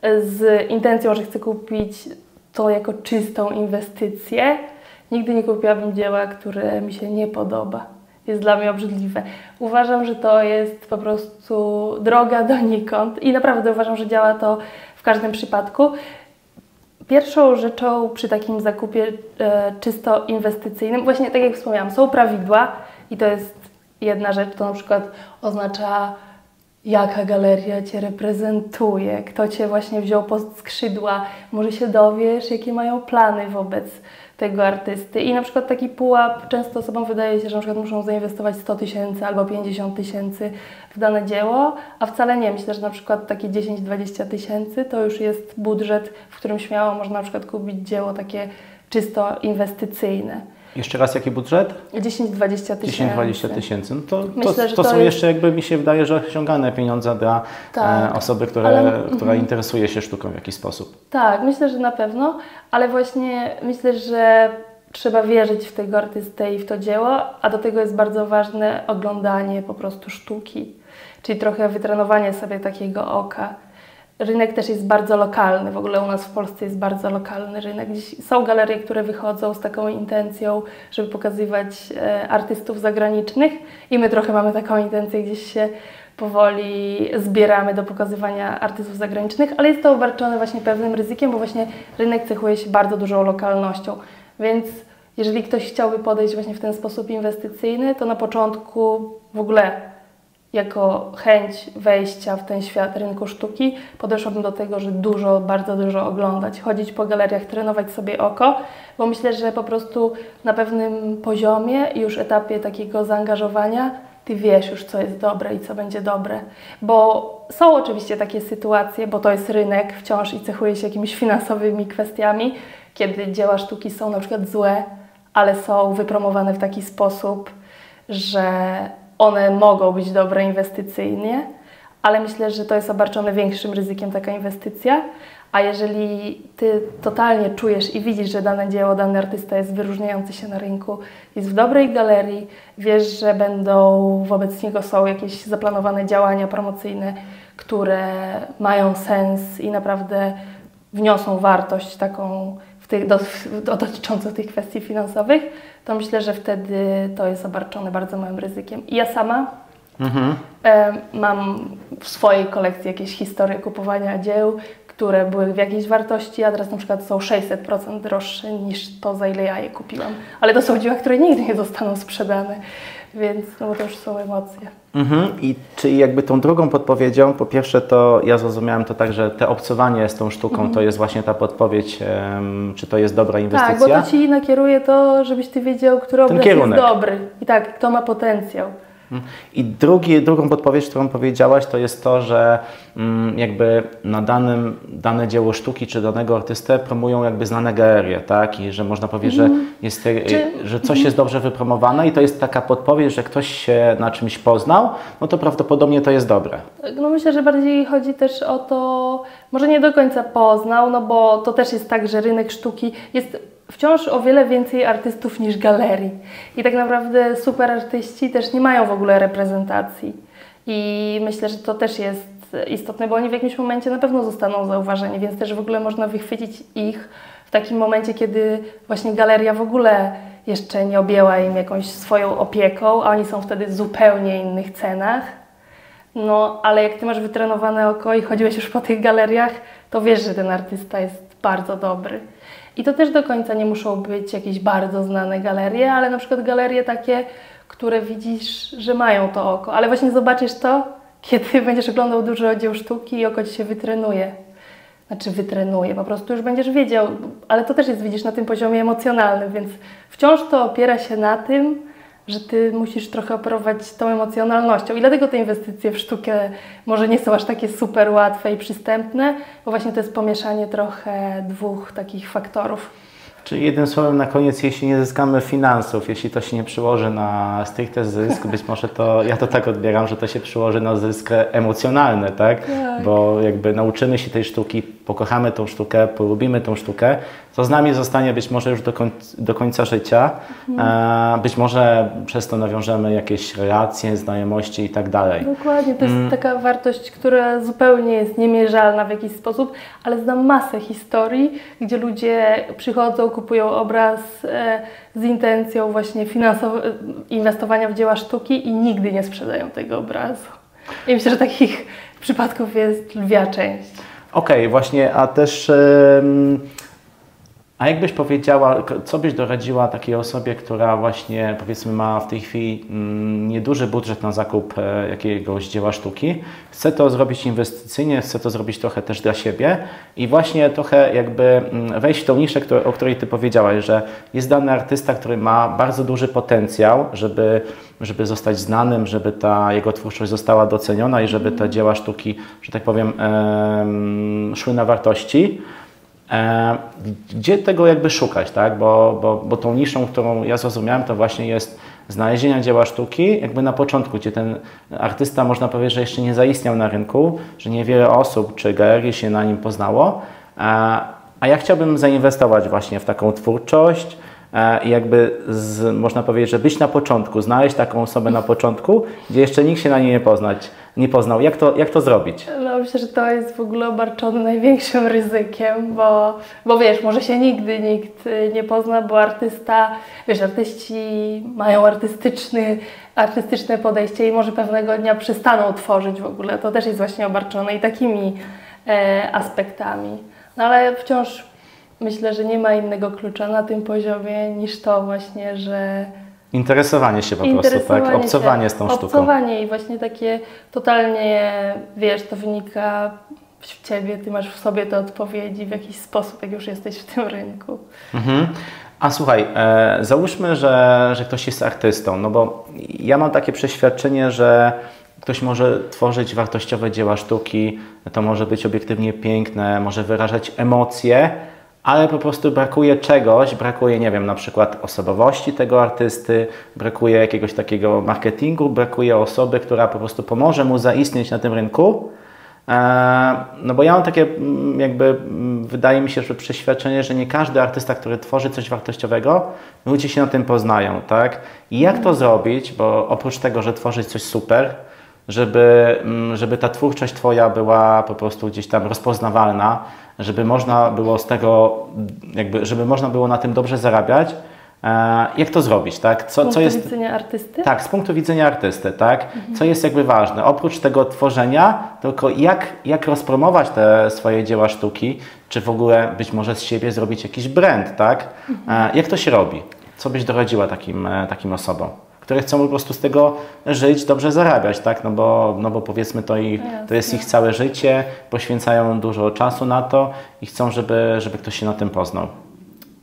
Speaker 1: e, z intencją, że chcę kupić to jako czystą inwestycję. Nigdy nie kupiłabym dzieła, które mi się nie podoba. Jest dla mnie obrzydliwe. Uważam, że to jest po prostu droga [LAUGHS] donikąd i naprawdę uważam, że działa to w każdym przypadku. Pierwszą rzeczą przy takim zakupie e, czysto inwestycyjnym, właśnie tak jak wspomniałam, są prawidła i to jest jedna rzecz, to na przykład oznacza jaka galeria Cię reprezentuje, kto Cię właśnie wziął pod skrzydła, może się dowiesz, jakie mają plany wobec tego artysty. I na przykład taki pułap często osobom wydaje się, że na przykład muszą zainwestować 100 tysięcy albo 50 tysięcy w dane dzieło, a wcale nie. Myślę, że na przykład takie 10-20 tysięcy to już jest budżet, w którym śmiało można na przykład kupić dzieło takie czysto inwestycyjne.
Speaker 2: Jeszcze raz, jaki budżet?
Speaker 1: 10-20 tysięcy.
Speaker 2: 10-20 tysięcy. No to, to,
Speaker 1: Myślę, że
Speaker 2: to
Speaker 1: to
Speaker 2: są
Speaker 1: jest-
Speaker 2: jeszcze, jakby mi się wydaje, że osiągane pieniądze dla
Speaker 1: Tak.
Speaker 2: e, osoby, które,
Speaker 1: Ale- mhm.
Speaker 2: która interesuje się sztuką w jakiś sposób.
Speaker 1: Tak, myślę, że na pewno, ale właśnie myślę, że trzeba wierzyć w tego artystę i w to dzieło, a do tego jest bardzo ważne oglądanie po prostu sztuki, czyli trochę wytrenowanie sobie takiego oka. Rynek też jest bardzo lokalny, w ogóle u nas w Polsce jest bardzo lokalny rynek. Są galerie, które wychodzą z taką intencją, żeby pokazywać e, artystów zagranicznych i my trochę mamy taką intencję, gdzieś się powoli zbieramy do pokazywania artystów zagranicznych, ale jest to obarczone właśnie pewnym ryzykiem, bo właśnie rynek cechuje się bardzo dużą lokalnością. Więc jeżeli ktoś chciałby podejść właśnie w ten sposób inwestycyjny, to na początku w ogóle jako chęć wejścia w ten świat rynku sztuki podeszłabym do tego, że dużo, bardzo dużo oglądać, chodzić po galeriach, trenować sobie oko, bo myślę, że po prostu na pewnym poziomie już etapie takiego zaangażowania ty wiesz już, co jest dobre i co będzie dobre. Bo są oczywiście takie sytuacje, bo to jest rynek wciąż i cechuje się jakimiś finansowymi kwestiami, kiedy dzieła sztuki są na przykład złe, ale są wypromowane w taki sposób, że one mogą być dobre inwestycyjnie, ale myślę, że to jest obarczone większym ryzykiem taka inwestycja. A jeżeli ty totalnie czujesz i widzisz, że dane dzieło, dany artysta jest wyróżniający się na rynku, jest w dobrej galerii, wiesz, że będą wobec niego są jakieś zaplanowane działania promocyjne, które mają sens i naprawdę wniosą wartość taką tych, do, do, dotyczącą tych kwestii finansowych, to myślę, że wtedy to jest obarczone bardzo małym ryzykiem. I ja sama
Speaker 2: Mhm.
Speaker 1: e, mam w swojej kolekcji jakieś historie kupowania dzieł, które były w jakiejś wartości, a teraz na przykład są 600% droższe niż to, za ile ja je kupiłam. Ale to są dzieła, które nigdy nie zostaną sprzedane, więc no bo to już są emocje.
Speaker 2: Mhm. I czyli jakby tą drugą podpowiedzią, po pierwsze to ja zrozumiałem to tak, że te obcowanie z tą sztuką to jest właśnie ta podpowiedź, em, czy to jest dobra
Speaker 1: Mhm. Tak,
Speaker 2: inwestycja.
Speaker 1: bo to Ci nakieruje to, żebyś Ty wiedział, który obraz
Speaker 2: kierunek.
Speaker 1: jest dobry i tak, kto ma potencjał.
Speaker 2: I drugi, drugą podpowiedź, którą powiedziałaś, to jest to, że mm, jakby na danym, dane dzieło sztuki czy danego artystę promują jakby znane galerie, tak? I że można powiedzieć,
Speaker 1: Mhm.
Speaker 2: że, jest, e, że coś jest dobrze wypromowane i to jest taka podpowiedź, że ktoś się na czymś poznał, no to prawdopodobnie to jest dobre.
Speaker 1: No myślę, że bardziej chodzi też o to, może nie do końca poznał, no bo to też jest tak, że rynek sztuki jest wciąż o wiele więcej artystów niż galerii. I tak naprawdę super artyści też nie mają w ogóle reprezentacji. I myślę, że to też jest istotne, bo oni w jakimś momencie na pewno zostaną zauważeni, więc też w ogóle można wychwycić ich w takim momencie, kiedy właśnie galeria w ogóle jeszcze nie objęła im jakąś swoją opieką, a oni są wtedy w zupełnie innych cenach. No, ale jak ty masz wytrenowane oko i chodziłeś już po tych galeriach, to wiesz, że ten artysta jest bardzo dobry. I to też do końca nie muszą być jakieś bardzo znane galerie, ale na przykład galerie takie, które widzisz, że mają to oko. Ale właśnie zobaczysz to, kiedy [LAUGHS] będziesz oglądał dużo dzieł sztuki i oko ci się wytrenuje. Znaczy wytrenuje, po prostu już będziesz wiedział, ale to też jest, widzisz, na tym poziomie emocjonalnym, więc wciąż to opiera się na tym, że ty musisz trochę operować tą emocjonalnością. I dlatego te inwestycje w sztukę może nie są aż takie super łatwe i przystępne, bo właśnie to jest pomieszanie trochę dwóch takich faktorów.
Speaker 2: Czyli jednym słowem na koniec, jeśli nie zyskamy finansów, jeśli to się nie przyłoży na stricte zysk, być może to, ja to tak odbieram, że to się przyłoży na zysk emocjonalny, tak?
Speaker 1: Tak.
Speaker 2: Bo jakby nauczymy się tej sztuki, pokochamy tą sztukę, polubimy tą sztukę, to z nami zostanie być może już do, koń, do końca życia. E, być może przez to nawiążemy jakieś relacje, znajomości i tak dalej.
Speaker 1: Dokładnie, to jest taka wartość, która zupełnie jest niemierzalna w jakiś sposób, ale znam masę historii, gdzie ludzie przychodzą, kupują obraz e, z intencją właśnie finansow- inwestowania w dzieła sztuki i nigdy nie sprzedają tego obrazu. I myślę, że takich przypadków jest lwia część.
Speaker 2: Okej, właśnie, a też. em, a jakbyś powiedziała, co byś doradziła takiej osobie, która właśnie powiedzmy ma w tej chwili mm, nieduży budżet na zakup e, jakiegoś dzieła sztuki, chce to zrobić inwestycyjnie, chce to zrobić trochę też dla siebie. I właśnie trochę jakby mm, wejść w tą niszę, o której Ty powiedziałaś, że jest dany artysta, który ma bardzo duży potencjał, żeby, żeby zostać znanym, żeby ta jego twórczość została doceniona i żeby te dzieła sztuki, że tak powiem, em, szły na wartości. E, gdzie tego jakby szukać, tak? Bo, bo, bo tą niszą, którą ja zrozumiałem, to właśnie jest znalezienia dzieła sztuki. Jakby na początku, gdzie ten artysta można powiedzieć, że jeszcze nie zaistniał na rynku, że niewiele osób czy galerii się na nim poznało, a, a ja chciałbym zainwestować właśnie w taką twórczość e, i jakby z, można powiedzieć, że być na początku, znaleźć taką osobę na początku, gdzie jeszcze nikt się na niej nie poznać, nie poznał. Jak to, jak to zrobić?
Speaker 1: No myślę, że to jest w ogóle obarczone największym [LAUGHS] ryzykiem, bo, bo wiesz, może się nigdy nikt y, nie pozna, bo artysta, wiesz, artyści mają artystyczny, artystyczne podejście i może pewnego dnia przestaną tworzyć w ogóle. To też jest właśnie obarczone i takimi e, aspektami. No ale wciąż myślę, że nie ma innego klucza na tym poziomie niż to właśnie, że
Speaker 2: Interesowanie się po prostu, tak?
Speaker 1: Interesowanie
Speaker 2: Obcowanie
Speaker 1: się,
Speaker 2: z tą sztuką.
Speaker 1: Obcowanie i właśnie takie totalnie, wiesz, to wynika w Ciebie, Ty masz w sobie te odpowiedzi w jakiś sposób, jak już jesteś w tym rynku.
Speaker 2: Mhm. A słuchaj, e, załóżmy, że, że ktoś jest artystą, no bo ja mam takie przeświadczenie, że ktoś może tworzyć wartościowe dzieła sztuki, to może być obiektywnie piękne, może wyrażać emocje, ale po prostu brakuje czegoś, brakuje, nie wiem, na przykład osobowości tego artysty, brakuje jakiegoś takiego marketingu, brakuje osoby, która po prostu pomoże mu zaistnieć na tym rynku. E, No bo ja mam takie mm, jakby, mm, wydaje mi się, że przeświadczenie, że nie każdy artysta, który tworzy coś wartościowego, ludzie się na tym poznają, tak? I jak to zrobić, bo oprócz tego, że tworzyć coś super, żeby, mm, żeby ta twórczość Twoja była po prostu gdzieś tam rozpoznawalna, żeby można było z tego, jakby, żeby można było na tym dobrze zarabiać, e, jak to zrobić, tak?
Speaker 1: Z
Speaker 2: Co,
Speaker 1: punktu
Speaker 2: co jest...
Speaker 1: widzenia artysty?
Speaker 2: Tak, z punktu widzenia artysty, tak? Co jest jakby ważne? Oprócz tego tworzenia, tylko jak, jak rozpromować te swoje dzieła sztuki, czy w ogóle być może z siebie zrobić jakiś brand, tak? E, Jak to się robi? Co byś doradziła takim, e, takim osobom? Które chcą po prostu z tego żyć, dobrze zarabiać, tak? No bo, no bo powiedzmy to, ich, to jest ich całe życie, poświęcają dużo czasu na to i chcą, żeby, żeby ktoś się na tym poznał.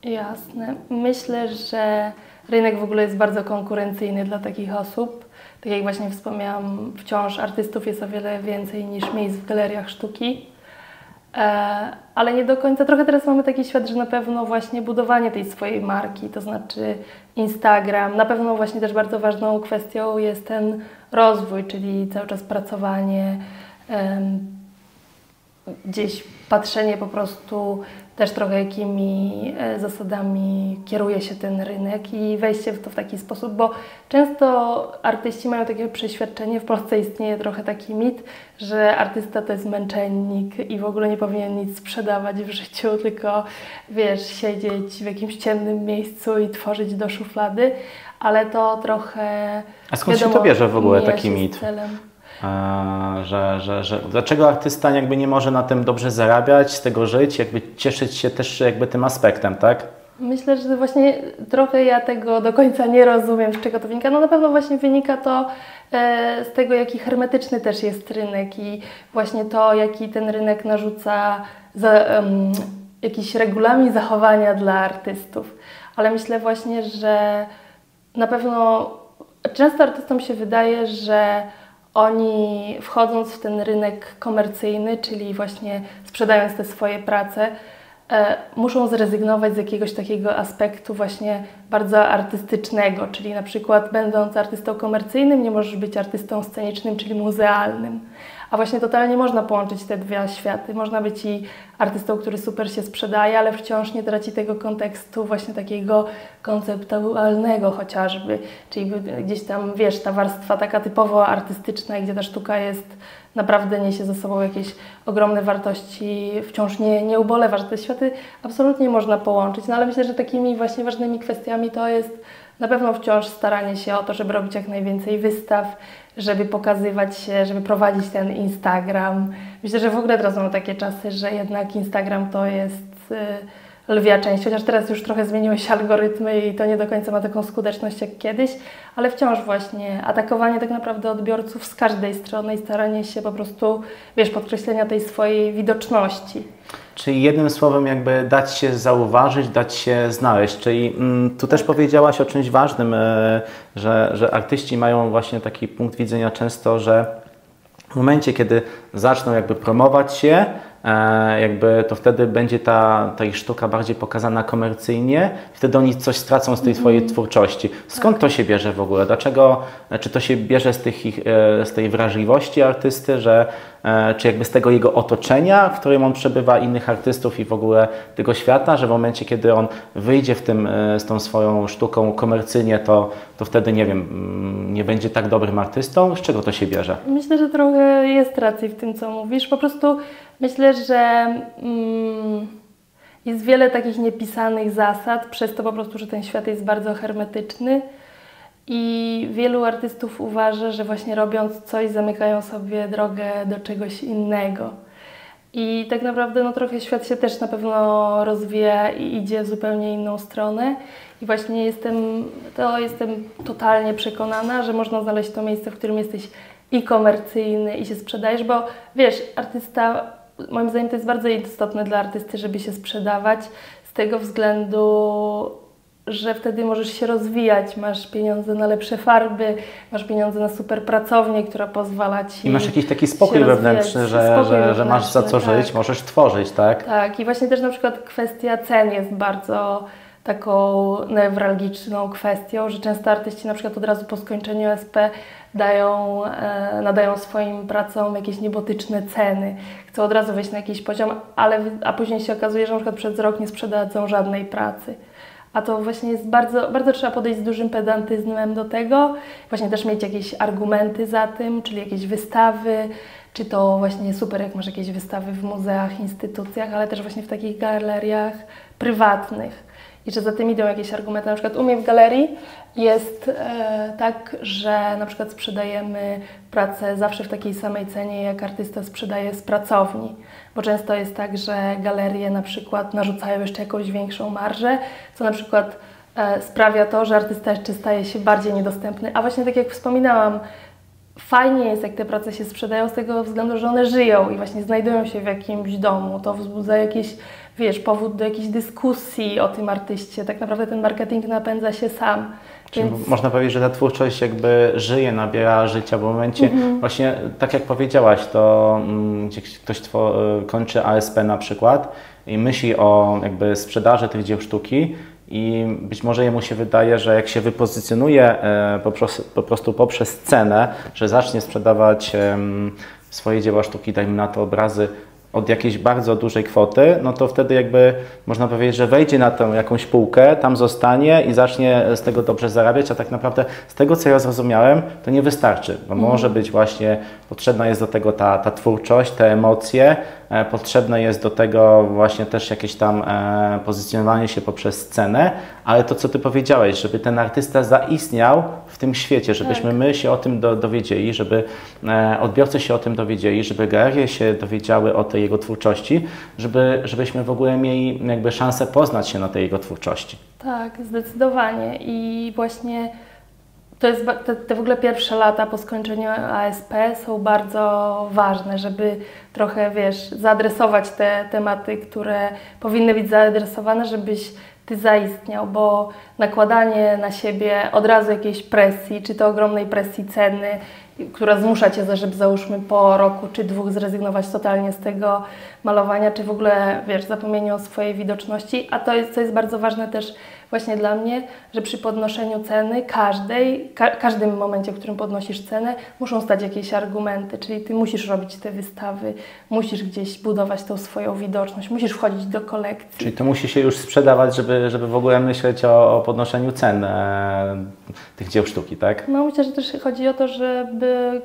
Speaker 1: Jasne. Myślę, że rynek w ogóle jest bardzo konkurencyjny dla takich osób. Tak jak właśnie wspomniałam, wciąż artystów jest o wiele więcej niż miejsc w galeriach sztuki. E, ale nie do końca. Trochę teraz mamy taki świat, że na pewno właśnie budowanie tej swojej marki, to znaczy Instagram, na pewno właśnie też bardzo ważną kwestią jest ten rozwój, czyli cały czas pracowanie, gdzieś patrzenie po prostu też trochę jakimi e, zasadami kieruje się ten rynek i wejście w to w taki sposób, bo często artyści mają takie przeświadczenie, w Polsce istnieje trochę taki mit, że artysta to jest męczennik i w ogóle nie powinien nic sprzedawać w życiu, [LAUGHS] tylko wiesz, siedzieć w jakimś ciemnym miejscu i tworzyć do szuflady, ale to trochę...
Speaker 2: A skąd się
Speaker 1: wiadomo,
Speaker 2: to bierze w ogóle taki
Speaker 1: się
Speaker 2: mit?
Speaker 1: celem.
Speaker 2: Że, że, że dlaczego artysta jakby nie może na tym dobrze zarabiać, z tego żyć, jakby cieszyć się też jakby tym aspektem, tak?
Speaker 1: Myślę, że właśnie trochę ja tego do końca nie rozumiem, z czego to wynika. No na pewno właśnie wynika to e, z tego, jaki hermetyczny też jest rynek i właśnie to, jaki ten rynek narzuca za, em, jakiś regulamin zachowania dla artystów. Ale myślę właśnie, że na pewno Często artystom się wydaje, że oni wchodząc w ten rynek komercyjny, czyli właśnie sprzedając te swoje prace, e, muszą zrezygnować z jakiegoś takiego aspektu właśnie bardzo artystycznego, czyli na przykład będąc artystą komercyjnym nie możesz być artystą scenicznym, czyli muzealnym. A właśnie totalnie można połączyć te dwa światy. Można być i artystą, który super się sprzedaje, ale wciąż nie traci tego kontekstu właśnie takiego konceptualnego chociażby. Czyli gdzieś tam, wiesz, ta warstwa taka typowo artystyczna, gdzie ta sztuka jest naprawdę niesie ze sobą jakieś ogromne wartości, wciąż nie, nie że te światy absolutnie można połączyć. No ale myślę, że takimi właśnie ważnymi kwestiami to jest na pewno wciąż staranie się o to, żeby robić jak najwięcej wystaw, żeby pokazywać się, żeby prowadzić ten Instagram. Myślę, że w ogóle teraz mamy takie czasy, że jednak Instagram to jest y, lwia część, chociaż teraz już trochę zmieniły się algorytmy i to nie do końca ma taką skuteczność jak kiedyś, ale wciąż właśnie atakowanie tak naprawdę odbiorców z każdej strony i staranie się po prostu, wiesz, podkreślenia tej swojej widoczności.
Speaker 2: Czyli jednym słowem jakby dać się zauważyć, dać się znaleźć. Czyli mm, tu też powiedziałaś o czymś ważnym, e, że, że artyści mają właśnie taki punkt widzenia często, że w momencie, kiedy zaczną jakby promować się, jakby to wtedy będzie ta, ta ich sztuka bardziej pokazana komercyjnie, wtedy oni coś stracą z tej swojej mm. twórczości. Skąd tak. to się bierze w ogóle? Dlaczego, e, czy to się bierze z, tych ich, e, z tej wrażliwości artysty, że, czy jakby z tego jego otoczenia, w którym on przebywa, innych artystów i w ogóle tego świata, że w momencie, kiedy on wyjdzie w tym, z tą swoją sztuką komercyjnie, to, to wtedy, nie wiem, mm, nie będzie tak dobrym artystą? Z czego to się bierze?
Speaker 1: Myślę, że trochę jest racji w tym, co mówisz. Po prostu Myślę, że mm, jest wiele takich niepisanych zasad, przez to po prostu, że ten świat jest bardzo hermetyczny. I wielu artystów uważa, że właśnie robiąc coś, zamykają sobie drogę do czegoś innego. I tak naprawdę no, trochę świat się też na pewno rozwija i idzie w zupełnie inną stronę. I właśnie jestem, to jestem totalnie przekonana, że można znaleźć to miejsce, w którym jesteś i komercyjny i się sprzedajesz, bo wiesz, artysta moim zdaniem to jest bardzo istotne dla artysty, żeby się sprzedawać z tego względu, że wtedy możesz się rozwijać, masz pieniądze na lepsze farby, masz pieniądze na super pracownię, która pozwala ci.
Speaker 2: I masz jakiś taki spokój wewnętrzny, że, spokój że, wewnętrzny, że masz za co tak. żyć, możesz tworzyć, tak?
Speaker 1: Tak, i właśnie też na przykład kwestia cen jest bardzo taką newralgiczną kwestią, że często artyści na przykład od razu po skończeniu SP dają, e, nadają swoim pracom jakieś niebotyczne ceny, chcą od razu wejść na jakiś poziom, ale, a później się okazuje, że na przykład przez rok nie sprzedadzą żadnej pracy. A to właśnie jest bardzo, bardzo trzeba podejść z dużym pedantyzmem do tego, właśnie też mieć jakieś argumenty za tym, czyli jakieś wystawy, czy to właśnie super, jak masz jakieś wystawy w muzeach, instytucjach, ale też właśnie w takich galeriach prywatnych i że za tym idą jakieś argumenty. Na przykład u mnie w galerii jest e, tak, że na przykład sprzedajemy pracę zawsze w takiej samej cenie, jak artysta sprzedaje z pracowni. Bo często jest tak, że galerie na przykład narzucają jeszcze jakąś większą marżę, co na przykład e, sprawia to, że artysta jeszcze staje się bardziej niedostępny. A właśnie tak jak wspominałam, fajnie jest, jak te prace się sprzedają z tego względu, że one żyją i właśnie znajdują się w jakimś domu. To wzbudza jakieś wiesz, powód do jakiejś dyskusji o tym artyście. Tak naprawdę ten marketing napędza się sam.
Speaker 2: Czyli Więc... można powiedzieć, że ta twórczość jakby żyje, nabiera życia, bo w momencie mhm. właśnie, tak jak powiedziałaś, to mm, gdzie ktoś two, kończy ASP na przykład i myśli o jakby sprzedaży tych dzieł sztuki, i być może jemu się wydaje, że jak się wypozycjonuje e, po, po prostu poprzez cenę, że zacznie sprzedawać swoje dzieła sztuki, dajmy na to obrazy od jakiejś bardzo dużej kwoty, no to wtedy jakby można powiedzieć, że wejdzie na tę jakąś półkę, tam zostanie i zacznie z tego dobrze zarabiać, a tak naprawdę z tego, co ja zrozumiałem, to nie wystarczy, bo mhm. może być właśnie, potrzebna jest do tego ta, ta twórczość, te emocje, potrzebne jest do tego właśnie też jakieś tam e, pozycjonowanie się poprzez cenę, ale to, co Ty powiedziałeś, żeby ten artysta zaistniał w tym świecie, żebyśmy tak. my się o tym do, dowiedzieli, żeby e, odbiorcy się o tym dowiedzieli, żeby galerie się dowiedziały o tej jego twórczości, żeby, żebyśmy w ogóle mieli jakby szansę poznać się na tej jego twórczości.
Speaker 1: Tak, zdecydowanie i właśnie to jest, te, te w ogóle pierwsze lata po skończeniu ASP są bardzo ważne, żeby trochę, wiesz, zaadresować te tematy, które powinny być zaadresowane, żebyś ty zaistniał, bo nakładanie na siebie od razu jakiejś presji, czy to ogromnej presji ceny, która zmusza cię, żeby załóżmy po roku czy dwóch zrezygnować totalnie z tego malowania, czy w ogóle, wiesz, zapomnieniu o swojej widoczności, a to jest, co jest bardzo ważne też właśnie dla mnie, że przy podnoszeniu ceny każdej, ka każdym momencie, w którym podnosisz cenę, muszą stać jakieś argumenty, czyli ty musisz robić te wystawy, musisz gdzieś budować tą swoją widoczność, musisz wchodzić do kolekcji.
Speaker 2: Czyli to musi się już sprzedawać, żeby, żeby w ogóle myśleć o, o podnoszeniu cen e, tych dzieł sztuki, tak?
Speaker 1: No myślę, że też chodzi o to, żeby,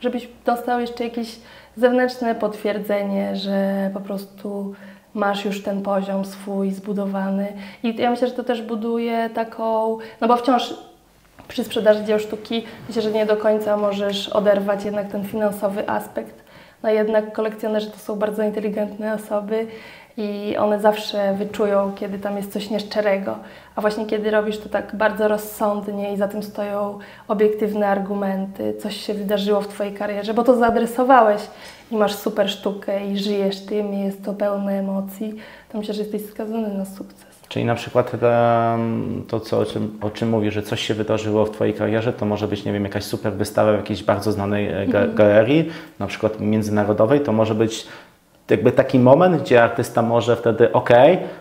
Speaker 1: żebyś dostał jeszcze jakieś zewnętrzne potwierdzenie, że po prostu masz już ten poziom swój zbudowany. I ja myślę, że to też buduje taką, no bo wciąż przy sprzedaży dzieł sztuki myślę, że nie do końca możesz oderwać jednak ten finansowy aspekt. No jednak kolekcjonerzy to są bardzo inteligentne osoby i one zawsze wyczują, kiedy tam jest coś nieszczerego. A właśnie kiedy robisz to tak bardzo rozsądnie i za tym stoją obiektywne argumenty, coś się wydarzyło w Twojej karierze, bo to zaadresowałeś i masz super sztukę i żyjesz tym i jest to pełne emocji, to myślę, że jesteś skazany na sukces.
Speaker 2: Czyli na przykład to, co, o, czym, o czym mówisz, że coś się wydarzyło w Twojej karierze, to może być, nie wiem, jakaś super wystawa w jakiejś bardzo znanej e, mhm. galerii, na przykład międzynarodowej, to może być jakby taki moment, gdzie artysta może wtedy, ok,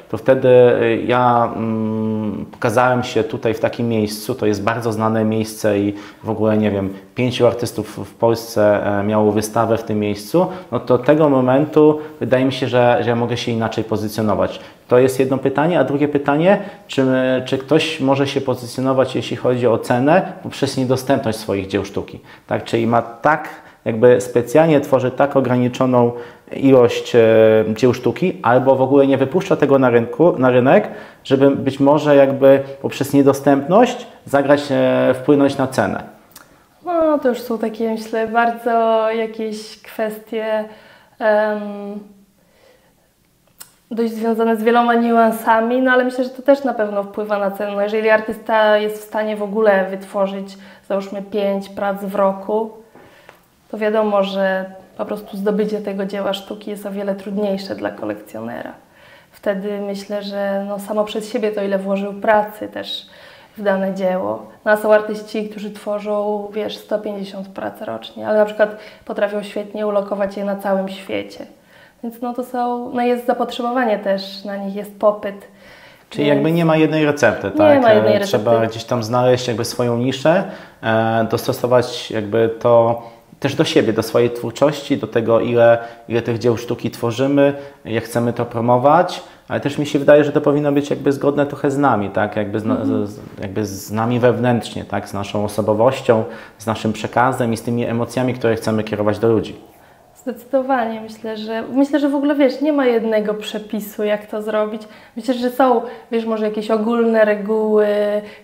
Speaker 2: to wtedy y, ja mm, pokazałem się tutaj w takim miejscu, to jest bardzo znane miejsce i w ogóle, nie wiem, pięciu artystów w Polsce e, miało wystawę w tym miejscu, no to tego momentu wydaje mi się, że, że ja mogę się inaczej pozycjonować. To jest jedno pytanie, a drugie pytanie, czy, czy ktoś może się pozycjonować, jeśli chodzi o cenę, poprzez niedostępność swoich dzieł sztuki, tak, czyli ma tak jakby specjalnie tworzy tak ograniczoną ilość e, dzieł sztuki, albo w ogóle nie wypuszcza tego na, rynku, na rynek, żeby być może jakby poprzez niedostępność zagrać, e, wpłynąć na cenę.
Speaker 1: No to już są takie, myślę, bardzo jakieś kwestie um, dość związane z wieloma niuansami, no ale myślę, że to też na pewno wpływa na cenę. No jeżeli artysta jest w stanie w ogóle wytworzyć, załóżmy, pięć prac w roku, to wiadomo, że po prostu zdobycie tego dzieła sztuki jest o wiele trudniejsze dla kolekcjonera. Wtedy myślę, że no samo przez siebie to ile włożył pracy też w dane dzieło. No a są artyści, którzy tworzą, wiesz, 150 prac rocznie, ale na przykład potrafią świetnie ulokować je na całym świecie. Więc no to są, no jest zapotrzebowanie też, na nich jest popyt.
Speaker 2: Czyli jakby nie ma jednej recepty,
Speaker 1: nie
Speaker 2: tak?
Speaker 1: Ma jednej recepty.
Speaker 2: Trzeba gdzieś tam znaleźć jakby swoją niszę, e, dostosować jakby to też do siebie, do swojej twórczości, do tego, ile, ile tych dzieł sztuki tworzymy, jak chcemy to promować, ale też mi się wydaje, że to powinno być jakby zgodne trochę z nami, tak? jakby, z, mm. z, jakby z nami wewnętrznie, tak? z naszą osobowością, z naszym przekazem i z tymi emocjami, które chcemy kierować do ludzi.
Speaker 1: Zdecydowanie. Myślę, że myślę, że w ogóle wiesz, nie ma jednego przepisu, jak to zrobić. Myślę, że są, wiesz, może jakieś ogólne reguły,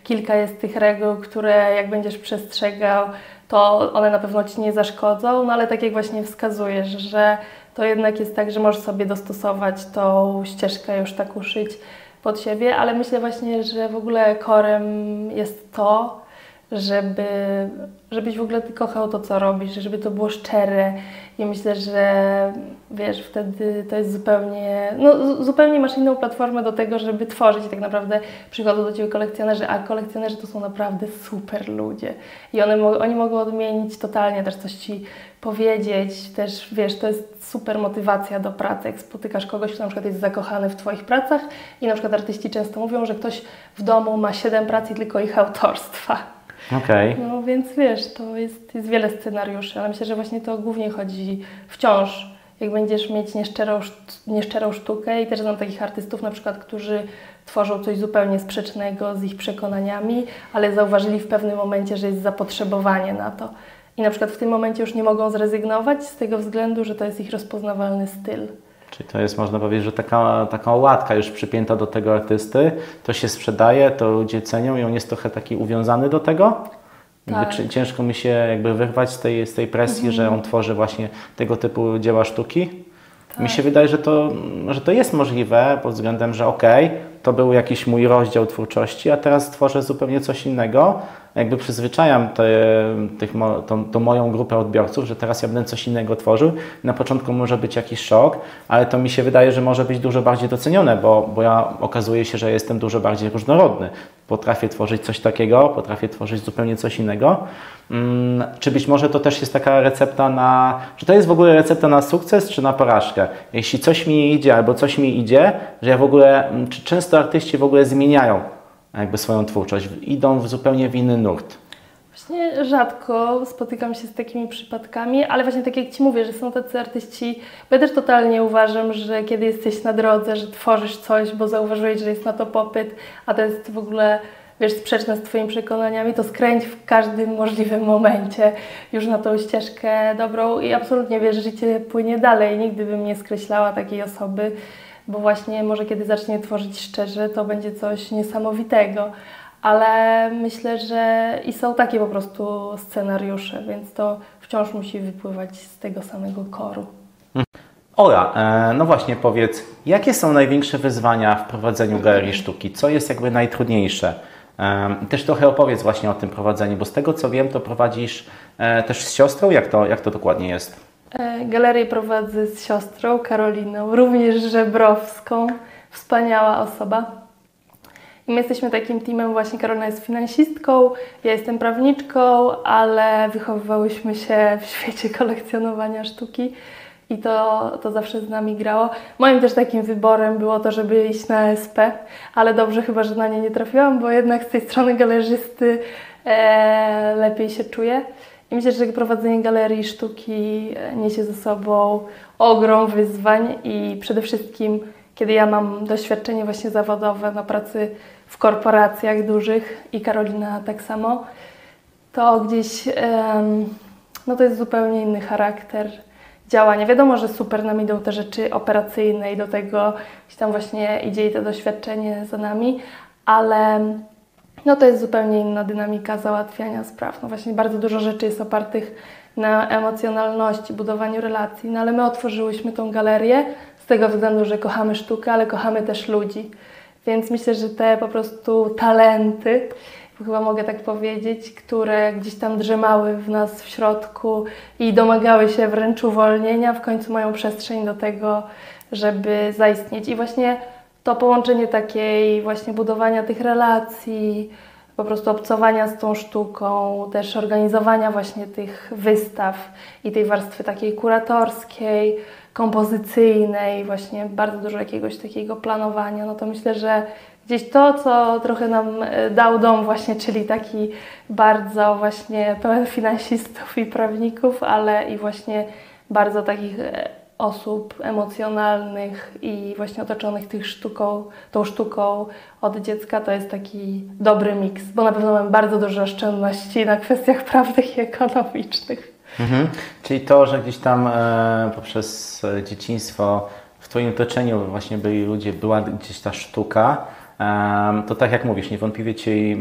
Speaker 1: kilka jest tych reguł, które jak będziesz przestrzegał, to one na pewno Ci nie zaszkodzą, no ale tak jak właśnie wskazujesz, że to jednak jest tak, że możesz sobie dostosować tą ścieżkę, już tak uszyć pod siebie, ale myślę właśnie, że w ogóle korem jest to, żeby, żebyś w ogóle ty kochał to, co robisz, żeby to było szczere. I myślę, że wiesz, wtedy to jest zupełnie, no zupełnie masz inną platformę do tego, żeby tworzyć. I tak naprawdę przychodzą do Ciebie kolekcjonerzy, a kolekcjonerzy to są naprawdę super ludzie. I one, oni mogą odmienić totalnie też coś Ci powiedzieć, też wiesz, to jest super motywacja do pracy, jak spotykasz kogoś, kto na przykład jest zakochany w Twoich pracach i na przykład artyści często mówią, że ktoś w domu ma siedem prac i tylko ich autorstwa. Okay. No więc wiesz, to jest, jest wiele scenariuszy, ale myślę, że właśnie to głównie chodzi wciąż, jak będziesz mieć nieszczerą, nieszczerą sztukę i też znam takich artystów na przykład, którzy tworzą coś zupełnie sprzecznego z ich przekonaniami, ale zauważyli w pewnym momencie, że jest zapotrzebowanie na to. I na przykład w tym momencie już nie mogą zrezygnować z tego względu, że to jest ich rozpoznawalny styl.
Speaker 2: Czyli to jest, można powiedzieć, że taka, taka łatka już przypięta do tego artysty, to się sprzedaje, to ludzie cenią i on jest trochę taki uwiązany do tego. Tak. Jakby, ciężko mi się jakby wyrwać z tej, z tej presji, mhm. że on tworzy właśnie tego typu dzieła sztuki. Tak. Mi się wydaje, że to, że to jest możliwe pod względem, że okej, okay, to był jakiś mój rozdział twórczości, a teraz tworzę zupełnie coś innego. Jakby przyzwyczajam te, tych, tą, tą, moją grupę odbiorców, że teraz ja będę coś innego tworzył. Na początku może być jakiś szok, ale to mi się wydaje, że może być dużo bardziej docenione, bo, bo ja okazuje się, że jestem dużo bardziej różnorodny. Potrafię tworzyć coś takiego, potrafię tworzyć zupełnie coś innego. Hmm, czy być może to też jest taka recepta na. Czy to jest w ogóle recepta na sukces, czy na porażkę? Jeśli coś mi idzie albo coś mi idzie, że ja w ogóle. Mm, czy często artyści w ogóle zmieniają jakby swoją twórczość, idą w zupełnie w inny nurt.
Speaker 1: Właśnie rzadko spotykam się z takimi przypadkami, ale właśnie tak jak Ci mówię, że są tacy artyści, bo ja też totalnie uważam, że kiedy jesteś na drodze, że tworzysz coś, bo zauważyłeś, że jest na to popyt, a to jest w ogóle wiesz, sprzeczne z Twoimi przekonaniami, to skręć w każdym możliwym momencie już na tą ścieżkę dobrą i absolutnie wiesz, życie płynie dalej. Nigdy bym nie skreślała takiej osoby, bo właśnie może kiedy zacznie tworzyć szczerze, to będzie coś niesamowitego. Ale myślę, że i są takie po prostu scenariusze, więc to wciąż musi wypływać z tego samego koru.
Speaker 2: Ola, e, no właśnie powiedz, jakie są największe wyzwania w prowadzeniu galerii sztuki? Co jest jakby najtrudniejsze? E, też trochę opowiedz właśnie o tym prowadzeniu, bo z tego co wiem, to prowadzisz e, też z siostrą. Jak to, jak to dokładnie jest?
Speaker 1: E, galerię prowadzę z siostrą Karoliną, również Żebrowską, wspaniała osoba. I my jesteśmy takim teamem, właśnie Karolina jest finansistką, ja jestem prawniczką, ale wychowywałyśmy się w świecie [LAUGHS] kolekcjonowania sztuki i to, to zawsze z nami grało. Moim też takim wyborem było to, żeby iść na SP, ale dobrze chyba, że na nie nie trafiłam, bo jednak z tej strony galerzysty e, lepiej się czuję. I myślę, że prowadzenie galerii sztuki e, niesie ze sobą ogrom wyzwań i przede wszystkim, kiedy ja mam doświadczenie właśnie zawodowe na pracy w korporacjach dużych i Karolina tak samo, to gdzieś no to jest zupełnie inny charakter działania. Wiadomo, że super nam idą te rzeczy operacyjne i do tego gdzieś tam właśnie idzie i to doświadczenie za nami, ale no to jest zupełnie inna dynamika załatwiania spraw. No właśnie bardzo dużo rzeczy jest opartych na emocjonalności, budowaniu relacji, no ale my otworzyłyśmy tą galerię z tego względu, że kochamy sztukę, ale kochamy też ludzi. Więc myślę, że te po prostu talenty, chyba mogę tak powiedzieć, które gdzieś tam drzemały w nas w środku i domagały się wręcz uwolnienia, w końcu mają przestrzeń do tego, żeby zaistnieć. I właśnie to połączenie takiej właśnie budowania tych relacji, po prostu obcowania z tą sztuką, też organizowania właśnie tych wystaw i tej warstwy takiej kuratorskiej, kompozycyjnej, właśnie bardzo dużo jakiegoś takiego planowania, no to myślę, że gdzieś to, co trochę nam e, dał dom właśnie, czyli taki bardzo właśnie pełen finansistów i prawników, ale i właśnie bardzo takich e, osób emocjonalnych i właśnie otoczonych tych sztuką, tą sztuką od dziecka, to jest taki dobry miks, bo na pewno mamy bardzo dużo oszczędności na kwestiach prawnych i ekonomicznych.
Speaker 2: Mhm. Czyli to, że gdzieś tam e, poprzez dzieciństwo w Twoim otoczeniu właśnie byli ludzie, była gdzieś ta sztuka, e, to tak jak mówisz, niewątpliwie Ci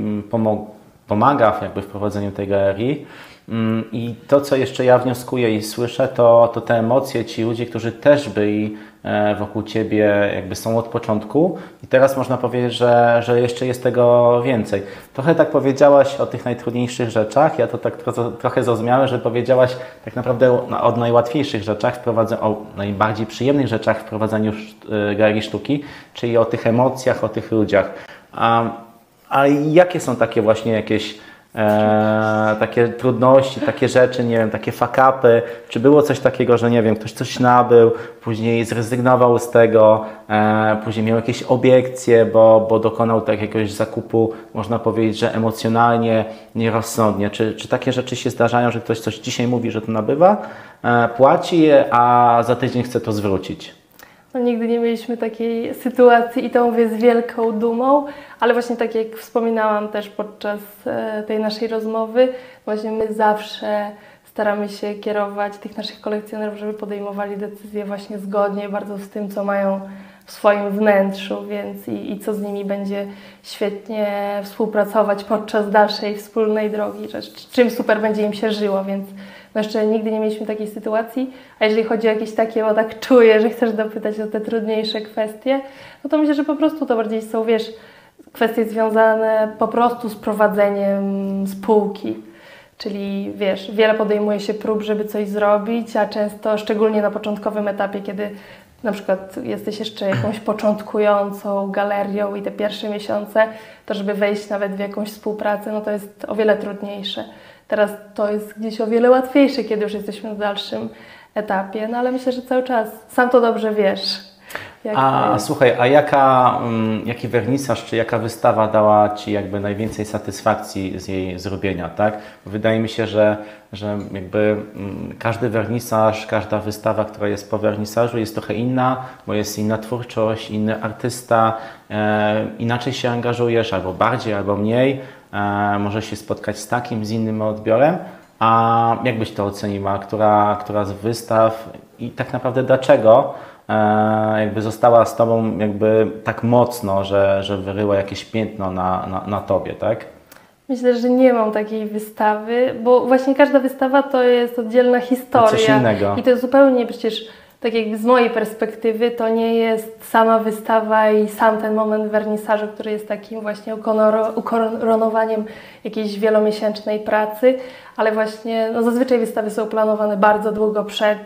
Speaker 2: pomaga jakby w prowadzeniu tej galerii. Mm, I to, co jeszcze ja wnioskuję i słyszę, to, to te emocje, ci ludzie, którzy też byli e, wokół Ciebie, jakby są od początku i teraz można powiedzieć, że, że jeszcze jest tego więcej. Trochę tak powiedziałaś o tych najtrudniejszych rzeczach, ja to tak trochę, trochę zrozumiałem, że powiedziałaś tak naprawdę o, o najłatwiejszych rzeczach, o najbardziej przyjemnych rzeczach w prowadzeniu e, galerii sztuki, czyli o tych emocjach, o tych ludziach. A, a jakie są takie właśnie jakieś e, takie trudności, takie rzeczy, nie wiem, takie fakapy, czy było coś takiego, że nie wiem, ktoś coś nabył, później zrezygnował z tego, e, później miał jakieś obiekcje, bo, bo dokonał tak jakiegoś zakupu, można powiedzieć, że emocjonalnie, nierozsądnie. Czy, czy takie rzeczy się zdarzają, że ktoś coś dzisiaj mówi, że to nabywa, e, płaci, a za tydzień chce to zwrócić?
Speaker 1: No, nigdy nie mieliśmy takiej sytuacji i to mówię z wielką dumą, ale właśnie tak jak wspominałam też podczas e, tej naszej rozmowy, właśnie my zawsze staramy się kierować tych naszych kolekcjonerów, żeby podejmowali decyzje właśnie zgodnie bardzo z tym, co mają w swoim wnętrzu, więc i, i co z nimi będzie świetnie współpracować podczas dalszej wspólnej drogi, czym super będzie im się żyło, więc no jeszcze nigdy nie mieliśmy takiej sytuacji, a jeżeli chodzi o jakieś takie, bo tak czuję, że chcesz dopytać o te trudniejsze kwestie, no to myślę, że po prostu to bardziej są, wiesz, kwestie związane po prostu z prowadzeniem spółki. Czyli wiesz, wiele podejmuje się prób, żeby coś zrobić, a często, szczególnie na początkowym etapie, kiedy na przykład jesteś jeszcze jakąś początkującą galerią i te pierwsze miesiące, to żeby wejść nawet w jakąś współpracę, no to jest o wiele trudniejsze. Teraz to jest gdzieś o wiele łatwiejsze, kiedy już jesteśmy w dalszym etapie, no ale myślę, że cały czas sam to dobrze wiesz.
Speaker 2: A słuchaj, a jaka, um, jaki wernisaż czy jaka wystawa dała Ci jakby najwięcej satysfakcji z jej zrobienia, tak? Wydaje mi się, że, że jakby um, każdy wernisaż, każda wystawa, która jest po wernisażu jest trochę inna, bo jest inna twórczość, inny artysta, e, inaczej się angażujesz, albo bardziej, albo mniej, może się spotkać z takim, z innym odbiorem. A jak byś to oceniła? Która, która z wystaw i tak naprawdę dlaczego? E, jakby została z Tobą jakby tak mocno, że, że wyryła jakieś piętno na, na, na Tobie, tak?
Speaker 1: Myślę, że nie mam takiej wystawy, bo właśnie każda wystawa to jest oddzielna historia.
Speaker 2: Coś innego.
Speaker 1: I to jest zupełnie przecież, tak jakby z mojej perspektywy, to nie jest sama wystawa i sam ten moment wernisażu, który jest takim właśnie ukoronowaniem jakiejś wielomiesięcznej pracy, ale właśnie no zazwyczaj wystawy są planowane bardzo długo przed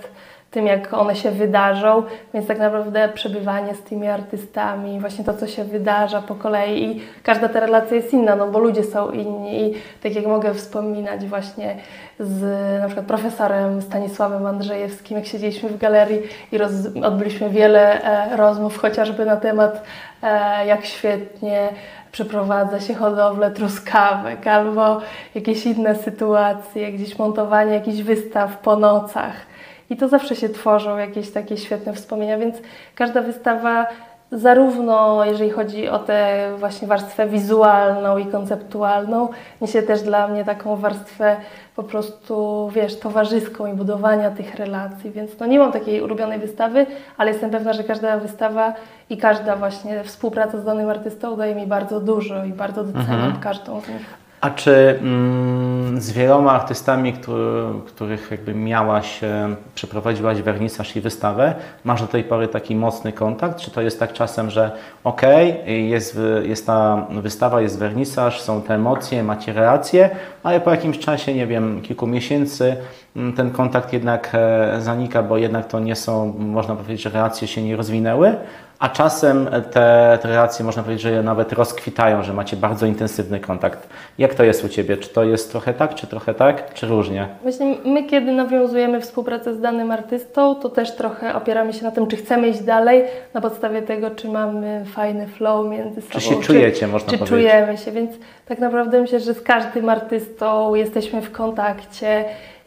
Speaker 1: tym, jak one się wydarzą, więc tak naprawdę przebywanie z tymi artystami, właśnie to, co się wydarza po kolei i każda ta relacja jest inna, no bo ludzie są inni i tak jak mogę wspominać właśnie z na przykład profesorem Stanisławem Andrzejewskim, jak siedzieliśmy w galerii i roz, odbyliśmy wiele e, rozmów chociażby na temat e, jak świetnie przeprowadza się hodowlę truskawek albo jakieś inne sytuacje, gdzieś montowanie jakichś wystaw po nocach i to zawsze się tworzą jakieś takie świetne wspomnienia, więc każda wystawa zarówno jeżeli chodzi o tę właśnie warstwę wizualną i konceptualną, niesie też dla mnie taką warstwę po prostu, wiesz, towarzyską i budowania tych relacji, więc no nie mam takiej ulubionej wystawy, ale jestem pewna, że każda wystawa i każda właśnie współpraca z danym artystą daje mi bardzo dużo i bardzo doceniam mhm. każdą z nich.
Speaker 2: A czy mm, z wieloma artystami, który, których jakby miałaś, e, przeprowadziłaś wernisaż i wystawę, masz do tej pory taki mocny kontakt? Czy to jest tak czasem, że okej, okay, jest, jest ta wystawa, jest wernisaż, są te emocje, macie relacje, ale po jakimś czasie, nie wiem, kilku miesięcy mm, ten kontakt jednak e, zanika, bo jednak to nie są, można powiedzieć, że relacje się nie rozwinęły, a czasem te, te relacje można powiedzieć, że nawet rozkwitają, że macie bardzo intensywny kontakt. Jak to jest u Ciebie? Czy to jest trochę tak, czy trochę tak, czy różnie?
Speaker 1: Właśnie my, kiedy nawiązujemy współpracę z danym artystą, to też trochę opieramy się na tym, czy chcemy iść dalej, na podstawie tego, czy mamy fajny flow między sobą.
Speaker 2: Czy się czujecie, można
Speaker 1: czy
Speaker 2: powiedzieć.
Speaker 1: Czy czujemy się, więc tak naprawdę myślę, że z każdym artystą jesteśmy w kontakcie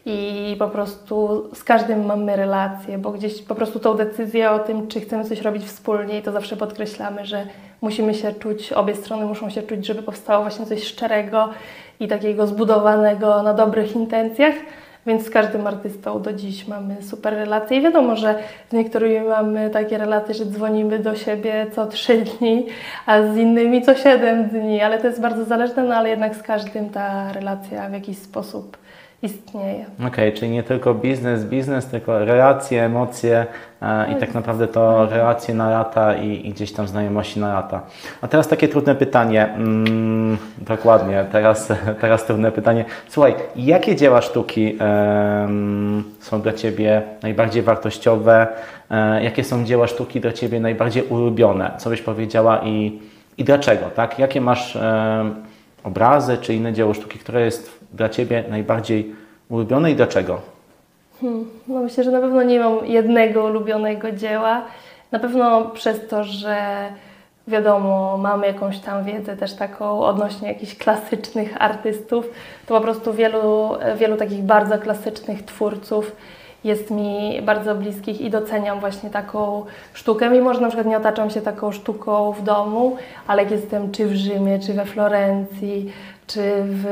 Speaker 1: i po prostu z każdym mamy relacje, bo gdzieś po prostu tą decyzję o tym, czy chcemy coś robić wspólnie, to zawsze podkreślamy, że musimy się czuć, obie strony muszą się czuć, żeby powstało właśnie coś szczerego i takiego zbudowanego na dobrych intencjach. Więc z każdym artystą do dziś mamy super relacje i wiadomo, że z niektórymi mamy takie relacje, że dzwonimy do siebie co trzy [LAUGHS] dni, a z innymi co siedem dni, ale to jest bardzo zależne, no ale jednak z każdym ta relacja w jakiś sposób istnieje.
Speaker 2: Okej, okay, czyli nie tylko biznes, biznes, tylko relacje, emocje e, i tak naprawdę to relacje na lata i, i, gdzieś tam znajomości na lata. A teraz takie trudne pytanie. Mm, dokładnie, teraz, [LAUGHS] teraz trudne pytanie. Słuchaj, jakie dzieła sztuki e, są dla Ciebie najbardziej wartościowe? E, jakie są dzieła sztuki dla Ciebie najbardziej ulubione? Co byś powiedziała i, i dlaczego? Tak? Jakie masz obrazy czy inne dzieło sztuki, które jest dla Ciebie najbardziej ulubione i dlaczego?
Speaker 1: Hmm, no myślę, że na pewno nie mam jednego ulubionego dzieła. Na pewno przez to, że wiadomo, mamy jakąś tam wiedzę też taką odnośnie jakichś klasycznych artystów, to po prostu wielu, wielu takich bardzo klasycznych twórców jest mi bardzo bliskich i doceniam właśnie taką sztukę, mimo że na przykład nie otaczam się taką sztuką w domu, ale jak jestem czy w Rzymie, czy we Florencji, czy w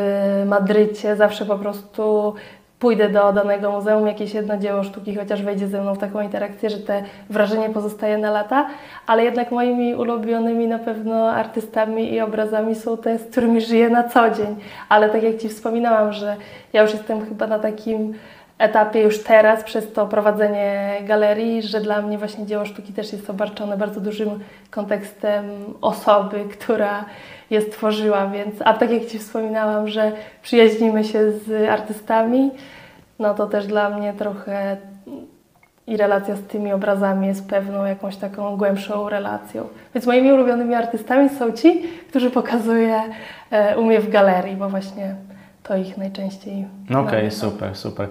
Speaker 1: Madrycie, zawsze po prostu pójdę do danego muzeum, jakieś jedno dzieło sztuki, chociaż wejdzie ze mną w taką interakcję, że te wrażenie pozostaje na lata, ale jednak moimi ulubionymi na pewno artystami i obrazami są te, z którymi żyję na co dzień. Ale tak jak Ci wspominałam, że ja już jestem chyba na takim etapie już teraz przez to prowadzenie galerii, że dla mnie właśnie dzieło sztuki też jest obarczone bardzo dużym kontekstem osoby, która je stworzyła, więc a tak jak Ci wspominałam, że przyjaźnimy się z artystami, no to też dla mnie trochę i relacja z tymi obrazami jest pewną jakąś taką głębszą relacją. Więc moimi ulubionymi artystami są ci, którzy pokazuję e, u mnie w galerii, bo właśnie to ich najczęściej.
Speaker 2: No Okej, okay,
Speaker 1: no.
Speaker 2: super, super.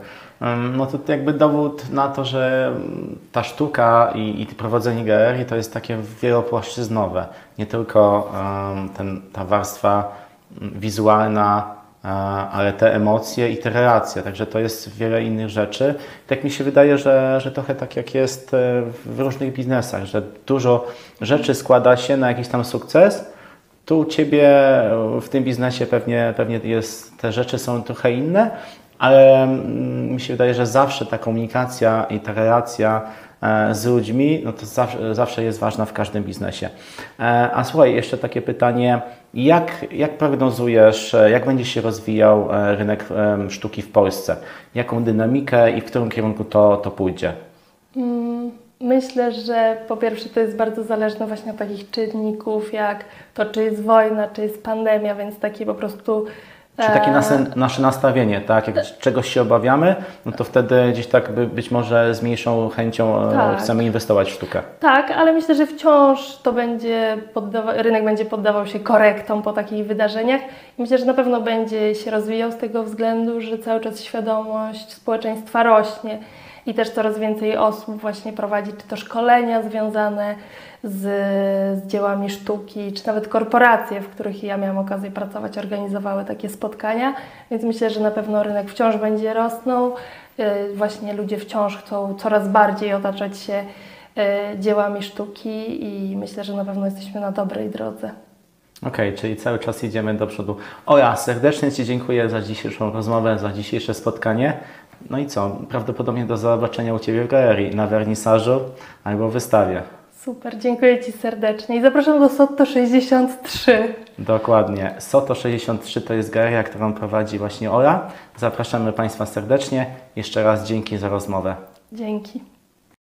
Speaker 2: No to jakby dowód na to, że ta sztuka i, i prowadzenie galerii to jest takie wielopłaszczyznowe. Nie tylko um, ten, ta warstwa wizualna, ale te emocje i te relacje, także to jest wiele innych rzeczy. Tak mi się wydaje, że, że trochę tak jak jest e, w różnych biznesach, że dużo rzeczy składa się na jakiś tam sukces. Tu u Ciebie w tym biznesie pewnie, pewnie jest, te rzeczy są trochę inne, ale mm, mi się wydaje, że zawsze ta komunikacja i ta relacja e, z ludźmi, no to zawsze, zawsze jest ważna w każdym biznesie. E, a słuchaj, jeszcze takie pytanie, jak, jak prognozujesz, e, jak będzie się rozwijał rynek sztuki w Polsce? Jaką dynamikę i w którym kierunku to, to pójdzie?
Speaker 1: Mm, myślę, że po pierwsze to jest bardzo zależne właśnie od takich czynników, jak to, czy jest wojna, czy jest pandemia, więc takie po prostu
Speaker 2: czy takie nasze, nasze nastawienie, tak? Jak czegoś się obawiamy, no to wtedy gdzieś tak by, być może z mniejszą chęcią e, tak. chcemy inwestować w sztukę.
Speaker 1: Tak, ale myślę, że wciąż to będzie rynek będzie poddawał się korektom po takich wydarzeniach i myślę, że na pewno będzie się rozwijał z tego względu, że cały czas świadomość społeczeństwa rośnie i też coraz więcej osób właśnie prowadzi czy to szkolenia związane z, z dziełami sztuki, czy nawet korporacje, w których ja miałam okazję pracować, organizowały takie spotkania, więc myślę, że na pewno rynek wciąż będzie rosnął. Y, właśnie ludzie wciąż chcą coraz bardziej otaczać się y, dziełami sztuki i myślę, że na pewno jesteśmy na dobrej drodze.
Speaker 2: Okej, okay, czyli cały czas idziemy do przodu. Ola, serdecznie Ci dziękuję za dzisiejszą rozmowę, za dzisiejsze spotkanie. No i co? Prawdopodobnie do zobaczenia u Ciebie w galerii, na wernisażu albo wystawie.
Speaker 1: Super, dziękuję Ci serdecznie i zapraszam do Soto 63.
Speaker 2: Dokładnie. Soto 63 to jest galeria, którą prowadzi właśnie Ola. Zapraszamy Państwa serdecznie. Jeszcze raz dzięki za rozmowę.
Speaker 1: Dzięki.